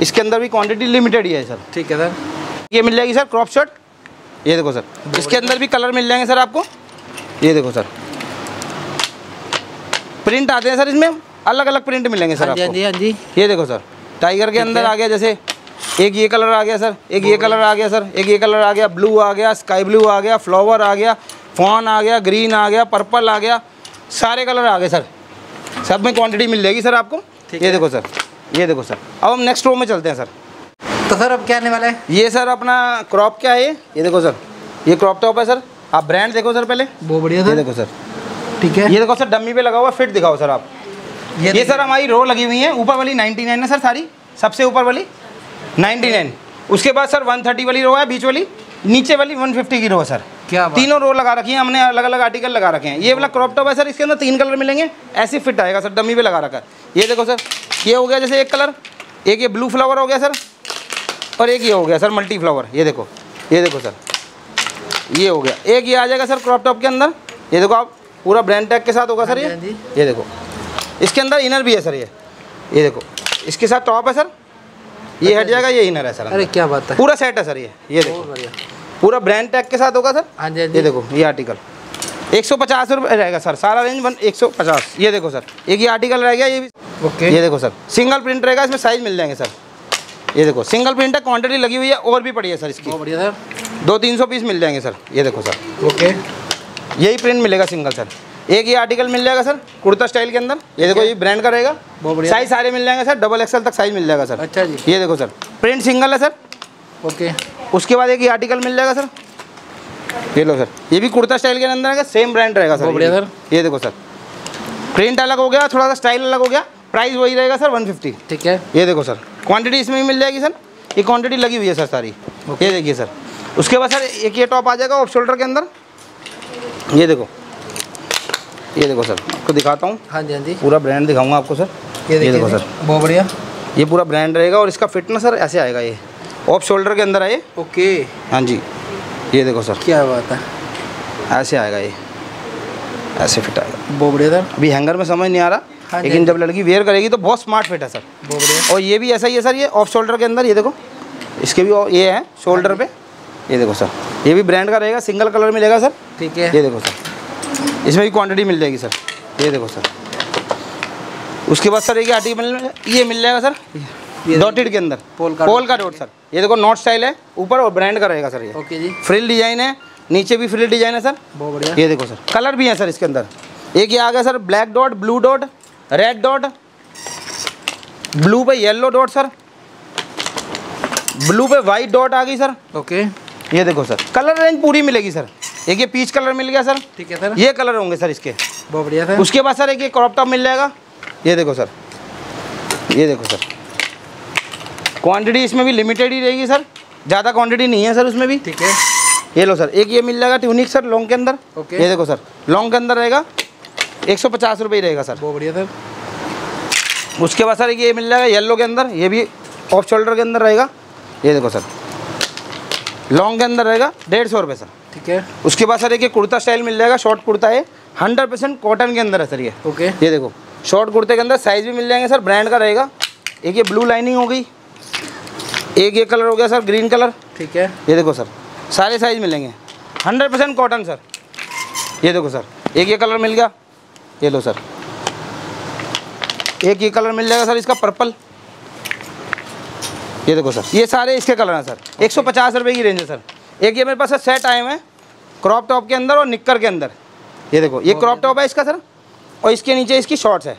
Speaker 1: इसके अंदर भी क्वांटिटी लिमिटेड ही है सर।
Speaker 2: ठीक है सर।
Speaker 1: ये मिल जाएगी सर क्रॉप शर्ट ये देखो सर। इसके अंदर भी कलर मिल जाएँगे सर आपको। ये देखो सर। प्रिंट आते हैं सर इसमें अलग अलग प्रिंट मिलेंगे सर
Speaker 2: हाँ जी हाँ जी हाँ जी
Speaker 1: ये देखो सर टाइगर के अंदर आ गया जैसे एक ये कलर आ गया सर एक ये कलर आ गया सर एक ये कलर आ गया ब्लू आ गया स्काई ब्लू आ गया फ्लावर आ गया फॉन आ गया ग्रीन आ गया पर्पल आ गया सारे कलर आ गए सर सब में क्वांटिटी मिल जाएगी सर आपको ये देखो सर ये देखो सर अब हम नेक्स्ट रो में चलते हैं सर
Speaker 2: तो सर अब क्या आने वाला है
Speaker 1: ये सर अपना क्रॉप क्या है ये देखो सर ये क्रॉप टॉप है सर आप ब्रांड देखो सर पहले
Speaker 2: बहुत बढ़िया
Speaker 1: ये
Speaker 2: सर
Speaker 1: देखो सर
Speaker 2: ठीक है?
Speaker 1: ये देखो सर डम्मी पे लगा हुआ फिट दिखाओ सर आप। ये
Speaker 2: देखिए।
Speaker 1: सर हमारी रो लगी हुई है ऊपर वाली 99 है सर सारी सबसे ऊपर वाली 99 उसके बाद सर 130 वाली रो है बीच वाली नीचे वाली 150 की रो है सर।
Speaker 2: क्या बात।
Speaker 1: तीनों रो लगा रखी है हमने अलग अलग आर्टिकल लगा रखे हैं। ये वाला क्रॉप टॉप है सर इसके अंदर तीन कलर मिलेंगे ऐसे फिट आएगा सर डम्मी पे लगा रखा है। ये देखो सर ये हो गया जैसे एक कलर एक ये ब्लू फ्लावर हो गया सर और एक ये हो गया सर मल्टी फ्लावर ये देखो ये देखो सर ये हो गया। एक ये आ जाएगा सर क्रॉप टॉप के अंदर ये देखो आप पूरा ब्रांड टैग के साथ होगा सर
Speaker 2: हाँ
Speaker 1: ये
Speaker 2: हाँ जी।
Speaker 1: ये देखो। इसके अंदर इनर भी है सर ये। ये देखो। इसके साथ टॉप है सर। ये हट जाएगा ये इनर है सर
Speaker 2: अरे क्या बात है।
Speaker 1: पूरा सेट है सर ये। ये देखो।
Speaker 2: बढ़िया।
Speaker 1: पूरा ब्रांड टैग के साथ होगा सर।
Speaker 2: हाँ जी हाँ
Speaker 1: ये देखो ये आर्टिकल एक सौ पचास रुपये रहेगा सर। सारा रेंज वन एक सौ पचास। ये देखो सर। एक ये आर्टिकल रह गया ये भी।
Speaker 2: ओके।
Speaker 1: ये देखो सर। सिंगल प्रिंट रहेगा इसमें साइज़ मिल जाएँगे सर। ये देखो सिंगल प्रिंट है क्वांटिटी लगी हुई है और भी पड़ी है सर इसकी।
Speaker 2: बढ़िया सर।
Speaker 1: दो तीन सौ पीस मिल जाएँगे सर। ये देखो सर।
Speaker 2: ओके।
Speaker 1: यही प्रिंट मिलेगा सिंगल सर एक ये आर्टिकल मिल जाएगा सर कुर्ता स्टाइल के अंदर। ये देखो ये ब्रांड का रहेगा।
Speaker 2: बहुत बढ़िया।
Speaker 1: साइज़ सारे मिल जाएँगे सर डबल एक्सएल तक साइज़ मिल जाएगा सर
Speaker 2: अच्छा जी।
Speaker 1: ये देखो सर प्रिंट सिंगल है सर
Speaker 2: ओके।
Speaker 1: उसके बाद एक ये आर्टिकल मिल जाएगा सर ये लो सर ये भी कुर्ता स्टाइल के अंदर रहेगा सेम ब्रांड रहेगा सर
Speaker 2: बढ़िया
Speaker 1: सर ये देखो सर प्रिंट अलग हो गया थोड़ा सा स्टाइल अलग हो गया प्राइस वही रहेगा सर वन फिफ्टी
Speaker 2: ठीक है।
Speaker 1: ये देखो सर क्वांटिटी इसमें भी मिल जाएगी सर ये क्वांटिटी लगी हुई है सर। सारी ये देखिए सर उसके बाद सर एक ये टॉप आ जाएगा ऑफ़ शोल्डर के अंदर। ये देखो। ये देखो सर आपको दिखाता हूँ।
Speaker 2: हाँ जी हाँ जी।
Speaker 1: पूरा ब्रांड दिखाऊँगा आपको सर।
Speaker 2: ये देखिए
Speaker 1: देखो सर।
Speaker 2: बहुत बढ़िया।
Speaker 1: ये पूरा ब्रांड रहेगा और इसका फिट ना सर ऐसे आएगा ये। ऑफ़ शोल्डर के अंदर आए।
Speaker 2: ओके।
Speaker 1: हाँ जी। ये देखो सर।
Speaker 2: क्या बात है।
Speaker 1: ऐसे आएगा ये। ऐसे फिट आएगा।
Speaker 2: बहुत बढ़िया सर।
Speaker 1: अभी हैंगर में समझ नहीं आ रहा।
Speaker 2: हाँ
Speaker 1: लेकिन
Speaker 2: हाँ
Speaker 1: जब लड़की वेयर करेगी तो बहुत स्मार्ट फिट है सर।
Speaker 2: बहुत बढ़िया।
Speaker 1: और ये भी ऐसा ही है सर ये ऑफ़ शोल्डर के अंदर ये देखो। इसके भी ये है शोल्डर पे। ये देखो सर ये भी ब्रांड का रहेगा सिंगल कलर मिलेगा सर।
Speaker 2: ठीक है।
Speaker 1: ये देखो सर इसमें भी क्वांटिटी मिल जाएगी सर। ये देखो सर उसके बाद सर एक आर्टिकल ये मिल जाएगा सर डॉटेड के अंदर।
Speaker 2: पोल का
Speaker 1: पोल का डॉट सर ये देखो नॉट स्टाइल है ऊपर और ब्रांड का रहेगा सर ये।
Speaker 2: ओके जी।
Speaker 1: फ्रिल डिज़ाइन है नीचे भी फ्रिल डिज़ाइन है सर।
Speaker 2: बहुत बढ़िया।
Speaker 1: ये देखो सर कलर भी है सर इसके अंदर। एक ये आ गया sir black dot blue dot red dot blue पे येलो डॉट सर। ब्लू पे वाइट डॉट आ गई सर।
Speaker 2: ओके।
Speaker 1: ये देखो सर कलर रेंज पूरी मिलेगी सर। एक ये पीच कलर मिल गया सर।
Speaker 2: ठीक है सर।
Speaker 1: ये कलर होंगे सर इसके।
Speaker 2: बहुत बढ़िया सर।
Speaker 1: उसके बाद सर एक ये क्रॉप टॉप मिल जाएगा। ये देखो सर ये देखो सर। क्वांटिटी इसमें भी लिमिटेड ही रहेगी सर। ज़्यादा क्वांटिटी नहीं है सर उसमें भी।
Speaker 2: ठीक है।
Speaker 1: ये लो सर एक ये मिल जाएगा ट्यूनिक सर लॉन्ग के अंदर।
Speaker 2: ओके।
Speaker 1: ये देखो सर लॉन्ग के अंदर रहेगा। एक सौ पचास रुपये ही रहेगा सर।
Speaker 2: बहुत बढ़िया सर।
Speaker 1: उसके बाद सर ये मिल जाएगा येलो के अंदर ये भी ऑफ़ शोल्डर के अंदर रहेगा। ये देखो सर लॉन्ग के अंदर रहेगा डेढ़ सौ रुपये सर।
Speaker 2: ठीक है।
Speaker 1: उसके बाद सर एक ये कुर्ता स्टाइल मिल जाएगा शॉर्ट कुर्ता है। हंड्रेड परसेंट कॉटन के अंदर है सर ये।
Speaker 2: ओके।
Speaker 1: ये देखो शॉर्ट कुर्ते के अंदर साइज़ भी मिल जाएँगे सर ब्रांड का रहेगा। एक ये ब्लू लाइनिंग हो गई एक ये कलर हो गया सर ग्रीन कलर।
Speaker 2: ठीक है।
Speaker 1: ये देखो सर सारे साइज़ मिलेंगे। Hundred percent cotton sir. ये देखो सर एक ये कलर मिल गया। ये लो सर। एक ये कलर मिल जाएगा सर इसका पर्पल। ये देखो सर ये सारे इसके कलर हैं सर। एक सौ पचास रुपये की रेंज है सर। एक ये मेरे पास सर सेट आए हुए हैं क्रॉप टॉप के अंदर और निक्कर के अंदर। ये देखो ये क्रॉप टॉप है इसका सर और इसके नीचे इसकी शॉर्ट्स है।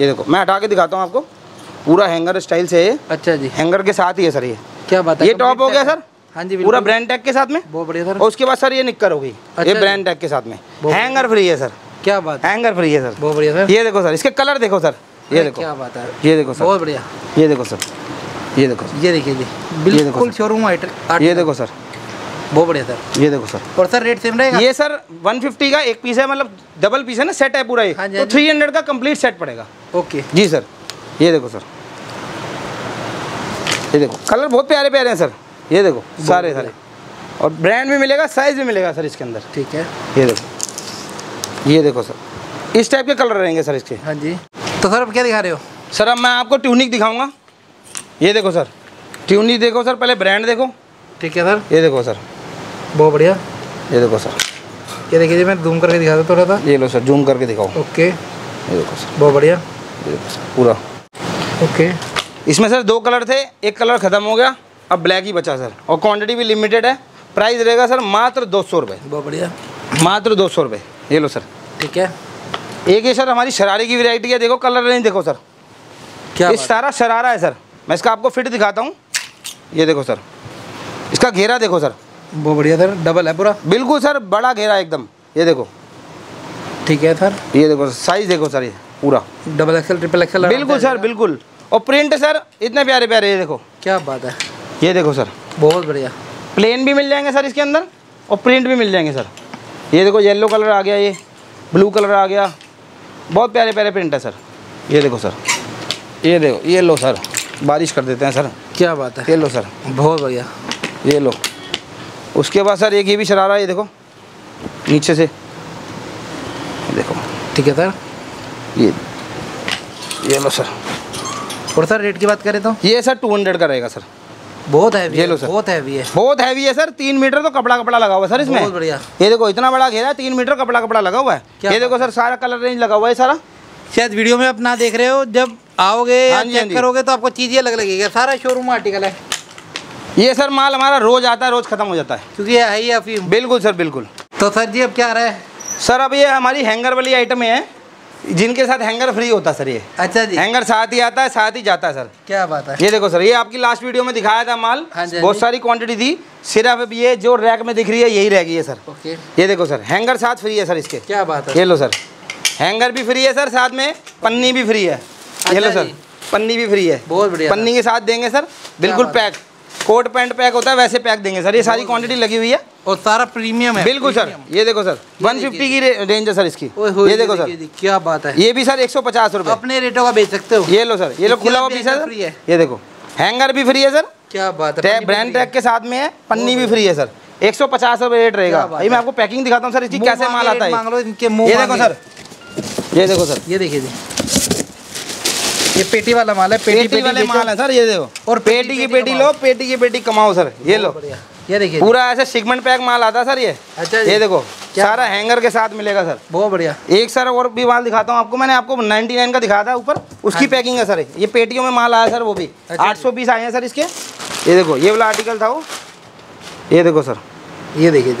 Speaker 1: ये देखो मैं हटा के दिखाता हूँ आपको। पूरा हैंगर स्टाइल से है
Speaker 2: अच्छा जी।
Speaker 1: हैंगर के साथ ही है सर ये।
Speaker 2: क्या बात है
Speaker 1: ये टॉप हो गया सर।
Speaker 2: हाँ जी
Speaker 1: पूरा ब्रांड टैग के साथ में।
Speaker 2: बहुत बढ़िया सर।
Speaker 1: और उसके बाद सर ये निक्कर हो गई।
Speaker 2: अच्छा
Speaker 1: ये ब्रांड टैग के साथ में। हैंगर फ्री है सर।
Speaker 2: क्या बात है।
Speaker 1: हैंगर फ्री है सर।
Speaker 2: बहुत बढ़िया सर।
Speaker 1: ये देखो सर इसके कलर देखो सर। ये देखो।
Speaker 2: क्या बात है।
Speaker 1: ये देखो सर।
Speaker 2: बहुत बढ़िया।
Speaker 1: ये देखो सर। ये देखो
Speaker 2: ये देखिए जी बिल्कुल। शोरूम आइट
Speaker 1: ये देखो सर।
Speaker 2: बहुत बढ़िया सर।
Speaker 1: ये देखो सर।
Speaker 2: और सर रेट सेम रहेगा?
Speaker 1: ये सर 150 का एक पीस है मतलब डबल पीस है ना सेट है पूरा ये।
Speaker 2: हाँ जी,
Speaker 1: तो
Speaker 2: हाँ
Speaker 1: 300 का कंप्लीट सेट पड़ेगा।
Speaker 2: ओके।
Speaker 1: जी सर। ये देखो सर। ये देखो। कलर बहुत प्यारे प्यारे हैं सर। ये देखो सारे सारे। और ब्रांड भी मिलेगा साइज़ भी मिलेगा सर इसके अंदर।
Speaker 2: ठीक है।
Speaker 1: ये देखो। ये देखो सर। इस टाइप के कलर रहेंगे सर इसके।
Speaker 2: हाँ जी। तो सर अब क्या दिखा रहे हो?
Speaker 1: सर अब मैं आपको ट्यूनिक दिखाऊँगा। ये देखो सर। ट्यूनिक देखो सर पहले ब्रांड देखो।
Speaker 2: ठीक है सर।
Speaker 1: ये देखो सर।
Speaker 2: बहुत बढ़िया।
Speaker 1: ये देखो सर।
Speaker 2: ये देखिए जी मैं जूम करके दिखा देता थोड़ा सा।
Speaker 1: ये लो सर जूम करके दिखाओ।
Speaker 2: ओके।
Speaker 1: ये देखो सर।
Speaker 2: बहुत बढ़िया।
Speaker 1: ये देखो सर पूरा।
Speaker 2: ओके।
Speaker 1: इसमें सर दो कलर थे एक कलर ख़त्म हो गया अब ब्लैक ही बचा सर। और क्वांटिटी भी लिमिटेड है। प्राइस रहेगा सर मात्र दो सौ रुपये
Speaker 2: बहुत बढ़िया।
Speaker 1: मात्र दो सौ रुपये ये लो सर।
Speaker 2: ठीक है।
Speaker 1: एक ये सर हमारी शरारे की वैरायटी है। देखो कलर रेंज देखो सर।
Speaker 2: क्या
Speaker 1: ये सारा शरारा है सर। मैं इसका आपको फिट दिखाता हूँ। ये देखो सर। इसका घेरा देखो सर।
Speaker 2: बहुत बढ़िया सर डबल है पूरा?
Speaker 1: बिल्कुल सर बड़ा घेरा एकदम। ये देखो।
Speaker 2: ठीक है सर।
Speaker 1: ये देखो साइज़ देखो सर ये पूरा।
Speaker 2: डबल एक्सल ट्रिपल एक्सल
Speaker 1: बिल्कुल सर बिल्कुल। और प्रिंट सर इतने प्यारे प्यारे ये देखो।
Speaker 2: क्या बात है।
Speaker 1: ये देखो सर।
Speaker 2: बहुत बढ़िया।
Speaker 1: प्लेन भी मिल जाएँगे सर इसके अंदर और प्रिंट भी मिल जाएँगे सर। ये देखो येलो कलर आ गया ये ब्लू कलर आ गया। बहुत प्यारे प्यारे प्रिंट है सर। ये देखो सर। ये देखो ये लो सर। बारिश कर देते हैं सर।
Speaker 2: क्या बात है?
Speaker 1: ये लो सर।
Speaker 2: बहुत बढ़िया।
Speaker 1: ये लो। उसके बाद सर एक ये भी शरारा है ये देखो। नीचे से। देखो।
Speaker 2: ठीक है सर।
Speaker 1: ये ये लो सर।
Speaker 2: और सर रेट की बात करें तो?
Speaker 1: ये सर टू हंड्रेड का रहेगा सर।
Speaker 2: बहुत हैवी
Speaker 1: ये
Speaker 2: है
Speaker 1: लो सर।
Speaker 2: बहुत हैवी है।
Speaker 1: बहुत हैवी है सर। तीन मीटर तो कपड़ा कपड़ा लगा हुआ है सर इसमें।
Speaker 2: बहुत बढ़िया।
Speaker 1: ये देखो इतना बड़ा घेरा है तीन मीटर कपड़ा कपड़ा लगा हुआ है। ये देखो सर सारा कलर रेंज लगा हुआ है सारा।
Speaker 2: शायद वीडियो में आप ना देख रहे हो जब आओगे
Speaker 1: हाँ हाँ
Speaker 2: चेक करोगे तो आपको चीज़ें अलग लगेगी सारा शोरूम आर्टिकल है।
Speaker 1: ये सर माल हमारा रोज आता है रोज खत्म हो जाता है।
Speaker 2: क्योंकि ये है ही अफीम।
Speaker 1: बिल्कुल सर बिल्कुल।
Speaker 2: तो सर जी अब क्या आ रहा है?
Speaker 1: सर अब ये हमारी हैंगर वाली आइटम है जिनके साथ हैंगर फ्री होता है सर ये।
Speaker 2: अच्छा जी।
Speaker 1: हैंगर साथ ही आता है साथ ही जाता है सर।
Speaker 2: क्या बात है।
Speaker 1: ये देखो सर ये आपकी लास्ट वीडियो में दिखाया था माल।
Speaker 2: हाँ हाँ
Speaker 1: बहुत सारी क्वांटिटी थी सिर्फ़ अब ये जो रैक में दिख रही है यही रह गई है सर।
Speaker 2: ओके।
Speaker 1: ये देखो सर हैंगर साथ फ्री है सर इसके।
Speaker 2: क्या बात है।
Speaker 1: ये लो सर। हैंगर भी फ्री है सर साथ में पन्नी भी फ्री है। ये लो सर पन्नी भी फ्री है।
Speaker 2: बहुत बढ़िया
Speaker 1: पन्नी के साथ देंगे सर बिल्कुल पैक कोट पैंट पैक होता है वैसे पैक देंगे सर ये सारी क्वांटिटी लगी हुई है।
Speaker 2: और सारा प्रीमियम है
Speaker 1: बिल्कुल सर ये देखो सर 150 की रेंज है सर इसकी। ये देखो सर
Speaker 2: क्या बात है।
Speaker 1: ये भी सर एक सौ पचास रुपये
Speaker 2: अपने रेटों का बेच सकते हो?
Speaker 1: ये लो सर ये लो खुला हुआ पीस है। ये देखो। हैंगर भी फ्री है सर
Speaker 2: क्या बात है
Speaker 1: ब्रांड टैग के साथ में है पन्नी भी फ्री है सर एक सौ पचास रुपये रेट रहेगा। भाई मैं आपको पैकिंग दिखाता हूँ सर इसकी कैसे माल आता है? ये देखो सर ये देखो सर।
Speaker 2: ये देखिए जी। ये पेटी वाला माल है पेटी
Speaker 1: पेटी पेटी
Speaker 2: वाले
Speaker 1: माल है सर ये देखो।
Speaker 2: और पेटी-
Speaker 1: पेटी की
Speaker 2: पेटी
Speaker 1: पेटी लो पेटी की पेटी कमाओ सर ये लो।
Speaker 2: ये देखिए
Speaker 1: पूरा ऐसे सिगमेंट पैक माल आता है सर ये।
Speaker 2: अच्छा
Speaker 1: ये देखो सारा हैंगर के साथ मिलेगा सर।
Speaker 2: बहुत बढ़िया।
Speaker 1: एक सर और भी माल दिखाता हूँ आपको मैंने आपको 99 का दिखाया था ऊपर उसकी
Speaker 2: हाँ
Speaker 1: पैकिंग है सर ये। पेटियों में माल आया सर वो भी।
Speaker 2: अच्छा
Speaker 1: 800 पीस आए हैं सर इसके। ये देखो ये वाला आर्टिकल था वो। ये देखो सर।
Speaker 2: ये देखिए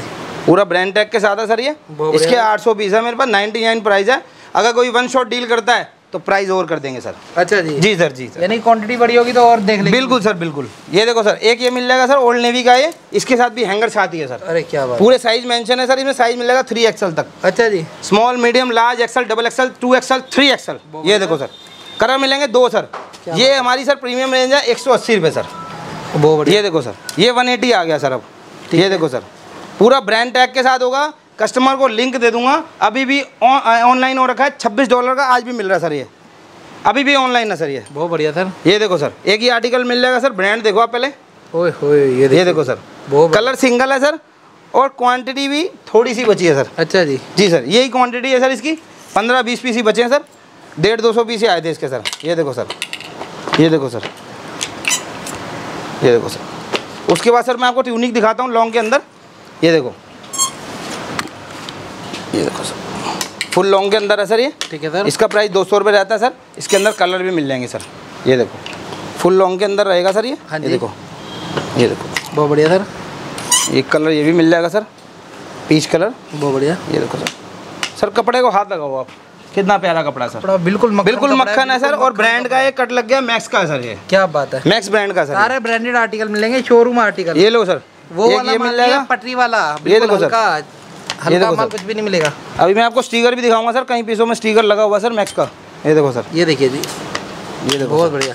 Speaker 1: पूरा ब्रांड टैग के साथ है सर ये। इसके
Speaker 2: आठ
Speaker 1: 800 पीस है मेरे पास 99 प्राइस है। अगर कोई वन शॉट डील करता है तो प्राइस और कर देंगे सर
Speaker 2: अच्छा जी।
Speaker 1: जी सर जी सर
Speaker 2: यानी क्वांटिटी बड़ी होगी तो और देख लेंगे।
Speaker 1: बिल्कुल सर बिल्कुल। ये देखो सर एक ये मिल जाएगा सर ओल्ड नेवी का ये इसके साथ भी हैंगर छाती है सर
Speaker 2: अरे क्या बात।
Speaker 1: पूरे साइज़ मेंशन है सर इसमें साइज़ मिलेगा थ्री एक्सएल तक।
Speaker 2: अच्छा जी।
Speaker 1: Small medium large XL double XL two XL three XL ये देखो सर कलर मिलेंगे दो सर ये हमारी सर प्रीमियम रेंज है एक सौ अस्सी रुपये सर ये देखो सर ये वन एटी आ गया सर अब। ये देखो सर पूरा ब्रांड टैग के साथ होगा कस्टमर को लिंक दे दूँगा। अभी भी ऑनलाइन हो रखा है। छब्बीस डॉलर का आज भी मिल रहा है सर ये। अभी भी ऑनलाइन है सर ये।
Speaker 2: बहुत बढ़िया सर।
Speaker 1: ये देखो सर एक ही आर्टिकल मिल जाएगा सर। ब्रांड देखो आप पहले।
Speaker 2: ओए होए ये
Speaker 1: ये देखो सर।
Speaker 2: बहुत
Speaker 1: कलर सिंगल है सर और क्वांटिटी भी थोड़ी सी बची है सर।
Speaker 2: अच्छा जी।
Speaker 1: जी सर यही क्वांटिटी है सर इसकी। पंद्रह बीस पीस ही बचे हैं सर। डेढ़ दो सौ पीस ही आए थे इसके सर। ये देखो सर। ये देखो सर। ये देखो सर। उसके बाद सर मैं आपको ट्यूनिक दिखाता हूँ लॉन्ग के अंदर। ये देखो। ये देखो सर। फुल लॉन्ग के अंदर है सर ये।
Speaker 2: ठीक है सर।
Speaker 1: इसका प्राइस दो सौ रहता है सर। इसके अंदर कलर भी मिल जाएँगे सर। ये देखो। फुल लॉन्ग के अंदर रहेगा सर ये।
Speaker 2: हाँ
Speaker 1: ये देखो। ये देखो।
Speaker 2: बहुत बढ़िया सर।
Speaker 1: एक कलर ये भी मिल जाएगा सर। Peach colour.
Speaker 2: बहुत बढ़िया।
Speaker 1: ये देखो सर। सर कपड़े को हाथ लगाओ आप। कितना प्यारा कपड़ा सर।
Speaker 2: कपड़ा बिल्कुल मक्खन
Speaker 1: बिल्कुल मक्खन है सर। और ब्रांड का एक कट लग गया मैक्स का है सर ये।
Speaker 2: क्या बात है।
Speaker 1: मैक्स ब्रांड का सर
Speaker 2: सारे ब्रांडेड आर्टिकल मिलेंगे शोरूम आर्टिकल
Speaker 1: ये लो सर।
Speaker 2: वो
Speaker 1: एक
Speaker 2: वाला
Speaker 1: ये
Speaker 2: मिल
Speaker 1: जाएगा।
Speaker 2: पटरी वाला
Speaker 1: ये देखो सर।
Speaker 2: हल्का
Speaker 1: देखो सर।
Speaker 2: कुछ भी नहीं मिलेगा।
Speaker 1: अभी मैं आपको स्टीकर भी दिखाऊँगा सर कहीं पीसों में स्टीकर लगा हुआ सर मैक्स का। ये देखो सर।
Speaker 2: ये देखिए जी।
Speaker 1: ये देखो
Speaker 2: बहुत बढ़िया।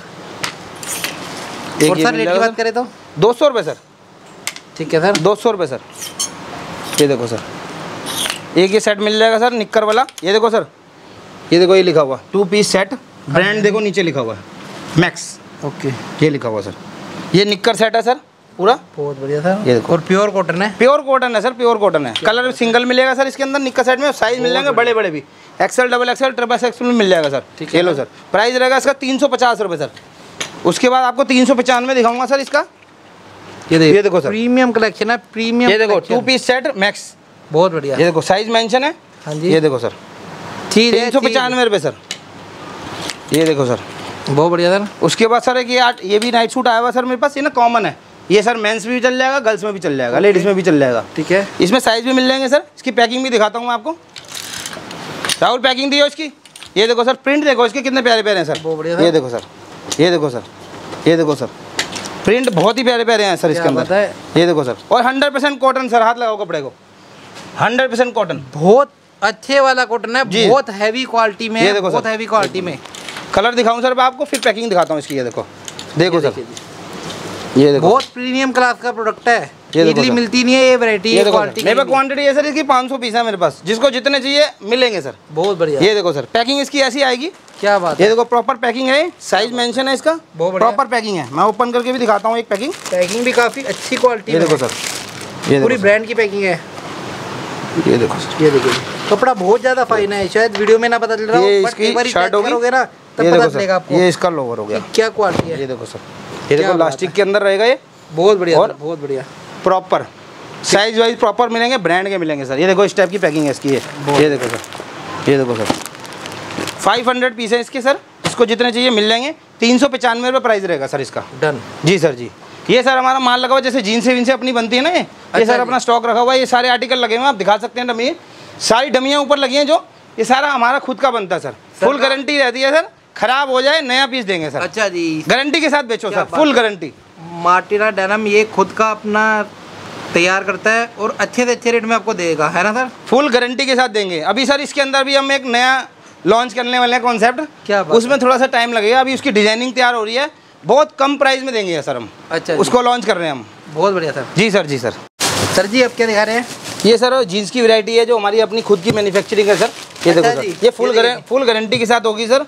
Speaker 1: एक
Speaker 2: और सर रेट की बात करें तो?
Speaker 1: दो सौ रुपये सर।
Speaker 2: ठीक है सर।
Speaker 1: दो सौ रुपये सर। ये देखो सर। एक ये सेट मिल जाएगा सर निक्कर वाला। ये देखो सर। ये देखो ये लिखा हुआ। टू पीस सेट ब्रांड देखो नीचे लिखा हुआ है। Max
Speaker 2: okay.
Speaker 1: ये लिखा हुआ सर। ये निक्कर सेट है सर। पूरा?
Speaker 2: बहुत बढ़िया सर
Speaker 1: ये देखो।
Speaker 2: और प्योर कॉटन है?
Speaker 1: प्योर कॉटन है सर प्योर कॉटन है। कलर सिंगल मिलेगा सर इसके अंदर निक्का सेट में साइज़ मिल जाएँगे बड़े बड़े भी। XL double XL triple XL में मिल जाएगा सर
Speaker 2: ठीक है।
Speaker 1: लो सर प्राइस रहेगा इसका तीन सौ पचास रुपये सर उसके बाद आपको तीन सौ पचानवे दिखाऊँगा सर इसका।
Speaker 2: ये देखो
Speaker 1: ये देखो सर।
Speaker 2: प्रीमियम कलेक्शन है प्रीमियम
Speaker 1: ये देखो टू पीस सेट मैक्स
Speaker 2: बहुत बढ़िया।
Speaker 1: ये देखो साइज़ मेंशन है।
Speaker 2: हाँ जी।
Speaker 1: ये देखो सर
Speaker 2: है
Speaker 1: तीन सौ पचानवे रुपये सर ये देखो सर
Speaker 2: बहुत बढ़िया सर
Speaker 1: उसके बाद सर एक ये आर्ट ये भी नाइट सूट आया हुआ सर मेरे पास। ये ना कॉमन है। ये सर मेंस में भी चल जाएगा गर्ल्स में भी चल जाएगा लेडीज़ में भी चल जाएगा।
Speaker 2: ठीक है।
Speaker 1: इसमें साइज़ भी मिल जाएँगे सर। इसकी पैकिंग भी दिखाता हूँ मैं आपको। राहुल पैकिंग दियो इसकी ये देखो सर प्रिंट देखो इसके कितने प्यारे प्यारे हैं सर।
Speaker 2: बहुत बढ़िया
Speaker 1: ये देखो सर ये देखो सर ये देखो सर। प्रिंट बहुत ही प्यारे प्यारे हैं सर इसके अंदर। ये देखो सर और हंड्रेड परसेंट कॉटन सर हाथ लगाओ कपड़े को। हंड्रेड परसेंट कॉटन
Speaker 2: बहुत अच्छे वाला कॉटन है। बहुत हैवी क्वालिटी में
Speaker 1: ये देखो
Speaker 2: बहुत हैवी क्वालिटी में।
Speaker 1: कलर दिखाऊँ सर मैं आपको फिर पैकिंग दिखाता हूँ इसकी ये देखो। देखो सर। ये देखो।
Speaker 2: बहुत प्रीमियम क्लास का प्रोडक्ट है।
Speaker 1: ये देखो
Speaker 2: इजली मिलती नहीं है ये वैरायटी
Speaker 1: ये
Speaker 2: ये क्वालिटी
Speaker 1: मेरे पास क्वांटिटी है सर इसकी 500 पीस है मेरे पास। जिसको जितने चाहिए मिलेंगे सर।
Speaker 2: बहुत बढ़िया।
Speaker 1: ये देखो सर पैकिंग इसकी ऐसी आएगी।
Speaker 2: क्या बात
Speaker 1: ये देखो प्रॉपर पैकिंग है साइज़ मेंशन है इसका।
Speaker 2: बहुत बढ़िया।
Speaker 1: प्रॉपर पैकिंग है। मैं ओपन करके भी दिखाता हूँ एक पैकिंग
Speaker 2: पैकिंग भी काफ़ी अच्छी क्वालिटी
Speaker 1: ये देखो सर। ये
Speaker 2: पूरी ब्रांड की पैकिंग है।
Speaker 1: ये देखो सर।
Speaker 2: ये देखिए कपड़ा बहुत ज़्यादा फाइन है। शायद वीडियो में ना पता चल रहा
Speaker 1: ये
Speaker 2: हो बट
Speaker 1: इसकी
Speaker 2: एक बार
Speaker 1: शर्ट होगी
Speaker 2: ना तब पता चलेगा आपको।
Speaker 1: ये इसका लोवर हो गया।
Speaker 2: क्या क्वालिटी है।
Speaker 1: ये देखो सर। ये देखो प्लास्टिक के अंदर रहेगा ये।
Speaker 2: बहुत बढ़िया
Speaker 1: और-
Speaker 2: बहुत बढ़िया।
Speaker 1: प्रॉपर साइज़ वाइज प्रॉपर मिलेंगे ब्रांड के मिलेंगे सर। ये देखो इस टाइप की पैकिंग है इसकी ये। ये देखो सर ये देखो सर। 500 पीस है इसके सर। इसको जितने चाहिए मिल जाएँगे तीन सौ पचानवे रुपये प्राइस रहेगा सर इसका।
Speaker 2: डन
Speaker 1: जी सर जी। ये सर हमारा माल लगा हुआ जैसे जीन से विन अपनी बनती है ना ये। ये
Speaker 2: अच्छा
Speaker 1: सर अपना स्टॉक रखा हुआ है। ये सारे आर्टिकल लगे हुए हैं आप दिखा सकते हैं डमी। सारी डमियाँ ऊपर लगी हैं जो। ये सारा हमारा खुद का बनता है सर। फुल गारंटी रहती है सर। खराब हो जाए नया पीस देंगे सर।
Speaker 2: अच्छा जी।
Speaker 1: गारंटी के साथ बेचो sir full guarantee
Speaker 2: Martina denim ये खुद का अपना तैयार करता है और अच्छे से अच्छे रेट में आपको देगा है ना सर?
Speaker 1: फुल गारंटी के साथ देंगे। अभी सर इसके अंदर भी हम एक नया लॉन्च करने वाले हैं कॉन्सेप्ट
Speaker 2: क्या बात
Speaker 1: उसमें थोड़ा सा टाइम लगेगा। अभी उसकी डिज़ाइनिंग तैयार हो रही है। बहुत कम प्राइस में देंगे सर हम।
Speaker 2: अच्छा।
Speaker 1: उसको लॉन्च कर रहे हैं हम।
Speaker 2: बहुत बढ़िया सर।
Speaker 1: जी सर जी सर।
Speaker 2: सर जी आप क्या दिखा रहे हैं?
Speaker 1: ये सर जीन्स की वैरायटी है जो हमारी अपनी खुद की मैन्युफैक्चरिंग है सर। ये
Speaker 2: अच्छा
Speaker 1: देखो सर। ये फुल। फुल गारंटी के साथ होगी सर।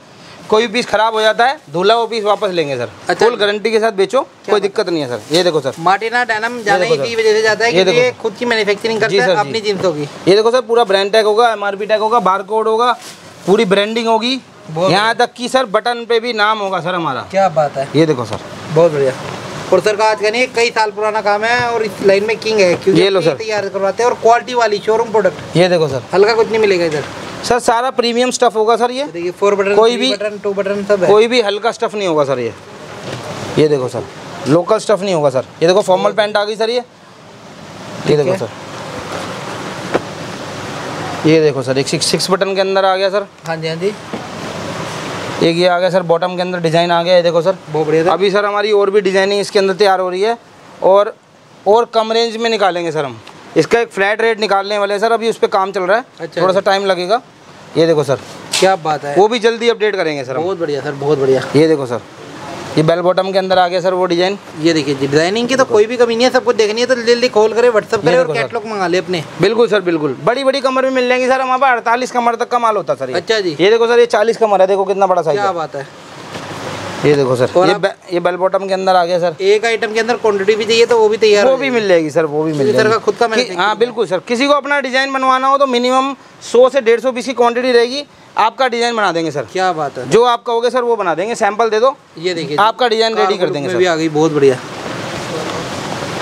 Speaker 1: कोई भी पीस खराब हो जाता है धुला वो पीस वापस लेंगे सर
Speaker 2: अच्छा।
Speaker 1: फुल गारंटी के साथ बेचो कोई दिक्कत नहीं है सर ये देखो सर
Speaker 2: मार्टिना डैनम जाने की वजह से जाता है
Speaker 1: ये देखो।
Speaker 2: खुद की मैन्युफैक्चरिंग करता है अपनी जींसों की
Speaker 1: ये देखो सर पूरा ब्रांड टैग होगा एमआरपी टैग होगा बार कोड होगा पूरी ब्रांडिंग होगी। यहाँ तक कि सर बटन पे भी नाम होगा सर हमारा।
Speaker 2: क्या बात है।
Speaker 1: ये देखो सर
Speaker 2: बहुत बढ़िया। और सर का आज का नहीं कई साल पुराना काम है और इस लाइन में किंग है क्योंकि
Speaker 1: ये लो सर।
Speaker 2: तैयार करवाते हैं और क्वालिटी वाली शोरूम प्रोडक्ट
Speaker 1: ये देखो सर
Speaker 2: हल्का कुछ नहीं मिलेगा इधर।
Speaker 1: सर सारा प्रीमियम स्टफ़ होगा सर ये।
Speaker 2: देखिए फोर बटन
Speaker 1: कोई भी-
Speaker 2: बटन टू बटन सब है।
Speaker 1: कोई भी हल्का स्टफ़ नहीं होगा सर ये। ये देखो सर लोकल स्टफ़ नहीं होगा सर। ये देखो फॉर्मल पैंट आ गई सर ये। ये देखो सर। ये देखो सर एक सिक्स सिक्स बटन के अंदर आ गया सर।
Speaker 2: हाँ जी हाँ जी।
Speaker 1: एक ये आ गया सर बॉटम के अंदर डिज़ाइन आ गया ये देखो सर।
Speaker 2: बहुत बढ़िया
Speaker 1: अभी सर हमारी और भी डिज़ाइनिंग इसके अंदर तैयार हो रही है और और कम रेंज में निकालेंगे सर हम। इसका एक फ्लैट रेट निकालने वाले हैं। सर अभी उस पर काम चल रहा है।
Speaker 2: अच्छा
Speaker 1: थोड़ा सा टाइम लगेगा। ये देखो सर।
Speaker 2: क्या बात है।
Speaker 1: वो भी जल्दी अपडेट करेंगे सर
Speaker 2: बहुत बढ़िया सर बहुत बढ़िया।
Speaker 1: ये देखो सर। ये बेल बॉटम के अंदर आ गया सर वो डिज़ाइन
Speaker 2: ये देखिए जी डिज़ाइनिंग की तो कोई भी कमी नहीं है सब कुछ देखनी है तो जल्दी कॉल करें व्हाट्सअप करे और कैटलॉग मंगा ले अपने।
Speaker 1: बिल्कुल सर बिल्कुल। बड़ी बड़ी कमर में मिल जाएँगी सर हमारे पास अड़तालीस कमर तक का माल होता है सर
Speaker 2: अच्छा जी।
Speaker 1: ये देखो सर ये चालीस कमर है देखो कितना बड़ा साइज़
Speaker 2: क्या बात है।
Speaker 1: ये देखो सर
Speaker 2: और
Speaker 1: ये
Speaker 2: आप-
Speaker 1: ये बेल बॉटम के अंदर आ गया सर।
Speaker 2: एक आइटम के अंदर क्वांटिटी भी चाहिए तो वो भी तैयार
Speaker 1: वो भी मिल जाएगी सर वो भी मिल जाएगी।
Speaker 2: का खुद का
Speaker 1: हाँ बिल्कुल सर किसी को अपना डिज़ाइन बनवाना हो तो मिनिमम सौ से डेढ़ सौ पीस की क्वांटिटी रहेगी। आपका डिज़ाइन बना देंगे सर।
Speaker 2: क्या बात है।
Speaker 1: जो आप कहोगे सर वो बना देंगे सैंपल दे दो।
Speaker 2: ये देखिए
Speaker 1: आपका डिज़ाइन रेडी कर देंगे
Speaker 2: भी आ गई बहुत बढ़िया।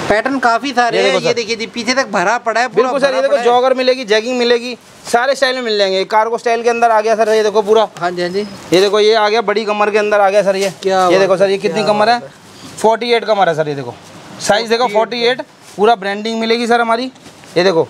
Speaker 2: पैटर्न काफ़ी सारे
Speaker 1: ये
Speaker 2: हैं ये देखिए जी पीछे तक भरा पड़ा है
Speaker 1: बिल्कुल सर ये देखो जॉगर मिलेगी जैगिंग मिलेगी। सारे स्टाइल में मिल जाएँगे। कार्गो स्टाइल के अंदर आ गया सर ये देखो पूरा।
Speaker 2: हाँ जी हाँ जी।
Speaker 1: ये देखो ये आ गया बड़ी कमर के अंदर आ गया सर ये।
Speaker 2: क्या
Speaker 1: ये देखो सर ये कितनी कमर है? फोर्टी एट कमर है सर ये देखो। साइज़ देखो फोर्टी एट पूरा ब्रांडिंग मिलेगी सर हमारी। ये देखो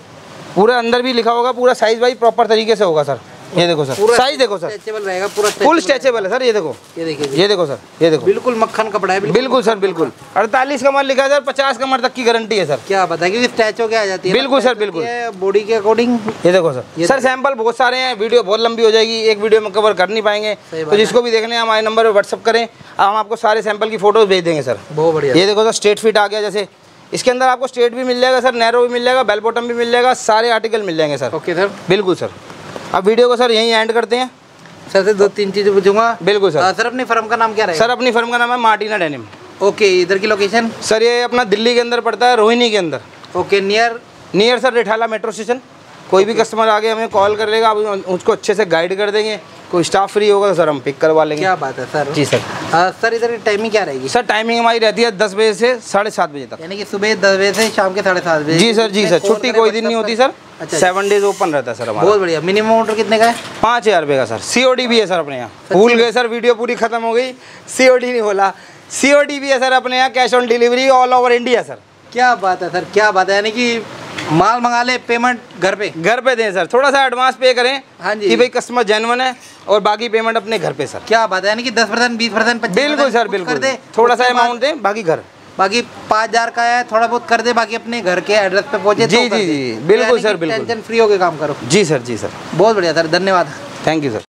Speaker 1: पूरा अंदर भी लिखा होगा पूरा साइज़ वाइज प्रॉपर तरीके से होगा सर। ये देखो सर साइज़ देखो सर।
Speaker 2: स्ट्रेचेबल रहेगा पूरा
Speaker 1: फुल स्ट्रेचेबल है सर ये देखो।
Speaker 2: ये देखिए
Speaker 1: ये देखो सर ये देखो।
Speaker 2: बिल्कुल मक्खन कपड़ा है
Speaker 1: बिल्कुल। सर बिल्कुल। अड़तालीस कमर लिखा है सर पचास कमर तक की गारंटी है सर।
Speaker 2: क्या बता क्योंकि स्टैच होके आ जाती है
Speaker 1: बिल्कुल सर, बिल्कुल।
Speaker 2: बॉडी के अकॉर्डिंग
Speaker 1: ये देखो सर। सर सैंपल बहुत सारे हैं वीडियो बहुत लंबी हो जाएगी एक वीडियो में कवर कर नहीं पाएँगे। तो जिसको भी देखने हमारे नंबर पर व्हाट्सअप करें हम आपको सारे सैंपल की फ़ोटोज़ भेज देंगे सर।
Speaker 2: बहुत बढ़िया।
Speaker 1: ये देखो सर स्ट्रेट फिट आ गया जैसे। इसके अंदर आपको स्ट्रेट भी मिल जाएगा सर नैरो भी मिल जाएगा बेल बॉटम भी मिल जाएगा सारे आर्टिकल मिल जाएँगे सर।
Speaker 2: Okay sir.
Speaker 1: बिल्कुल सर। अब वीडियो को सर यहीं एंड करते हैं।
Speaker 2: सर से दो तीन चीज़ें पूछूँगा।
Speaker 1: बिल्कुल सर।
Speaker 2: आ, सर अपनी फर्म का नाम क्या रहेगा?
Speaker 1: सर अपनी फर्म का नाम है मार्टिना डेनिम।
Speaker 2: ओके इधर की लोकेशन
Speaker 1: सर ये अपना दिल्ली के अंदर पड़ता है रोहिणी के अंदर।
Speaker 2: Okay near
Speaker 1: near sir Rithala metro station कोई भी कस्टमर आगे हमें कॉल कर लेगा आप उसको अच्छे से गाइड कर देंगे। कोई स्टाफ फ्री होगा तो सर हम पिक करवा लेंगे।
Speaker 2: क्या बात है सर।
Speaker 1: जी सर।
Speaker 2: आ, सर इधर की टाइमिंग क्या रहेगी?
Speaker 1: सर टाइमिंग हमारी रहती है दस बजे से साढ़े सात बजे तक।
Speaker 2: यानी कि सुबह दस बजे से शाम के साढ़े सात बजे।
Speaker 1: जी सर जी सर छुट्टी कोई दिन नहीं होती? सर।
Speaker 2: अच्छा
Speaker 1: सेवन डेज़ ओपन रहता है सर हमारा।
Speaker 2: बहुत बढ़िया। मिनिमम ऑर्डर कितने का है?
Speaker 1: पाँच हज़ार रुपये का सर सी भी है सर अपने यहाँ। भूल गए सर वीडियो पूरी खत्म हो गई। सी नहीं बोला सी भी है सर अपने यहाँ cash on delivery all over India sir
Speaker 2: क्या बात है सर क्या बात है? यानी कि माल मंगा ले पेमेंट घर पे?
Speaker 1: घर पे दें सर थोड़ा सा एडवांस पे करें
Speaker 2: हाँ जी।
Speaker 1: कि भाई कस्टमर जेनवन है और बाकी पेमेंट अपने घर पे सर
Speaker 2: क्या बात है? यानी कि दस परसेंट बीस परसेंट
Speaker 1: बिल्कुल सर बिल्कुल। थोड़ा सा अमाउंट दें बाकी घर।
Speaker 2: बाकी पाँच हज़ार का है थोड़ा बहुत कर दे बाकी अपने घर के एड्रेस पे पहुँचे
Speaker 1: जी,
Speaker 2: तो
Speaker 1: जी, जी, बिल्कुल सर, बिल्कुल।
Speaker 2: टेंशन फ्री होकर काम करो।
Speaker 1: जी सर जी सर।
Speaker 2: बहुत बढ़िया सर धन्यवाद।
Speaker 1: Thank you sir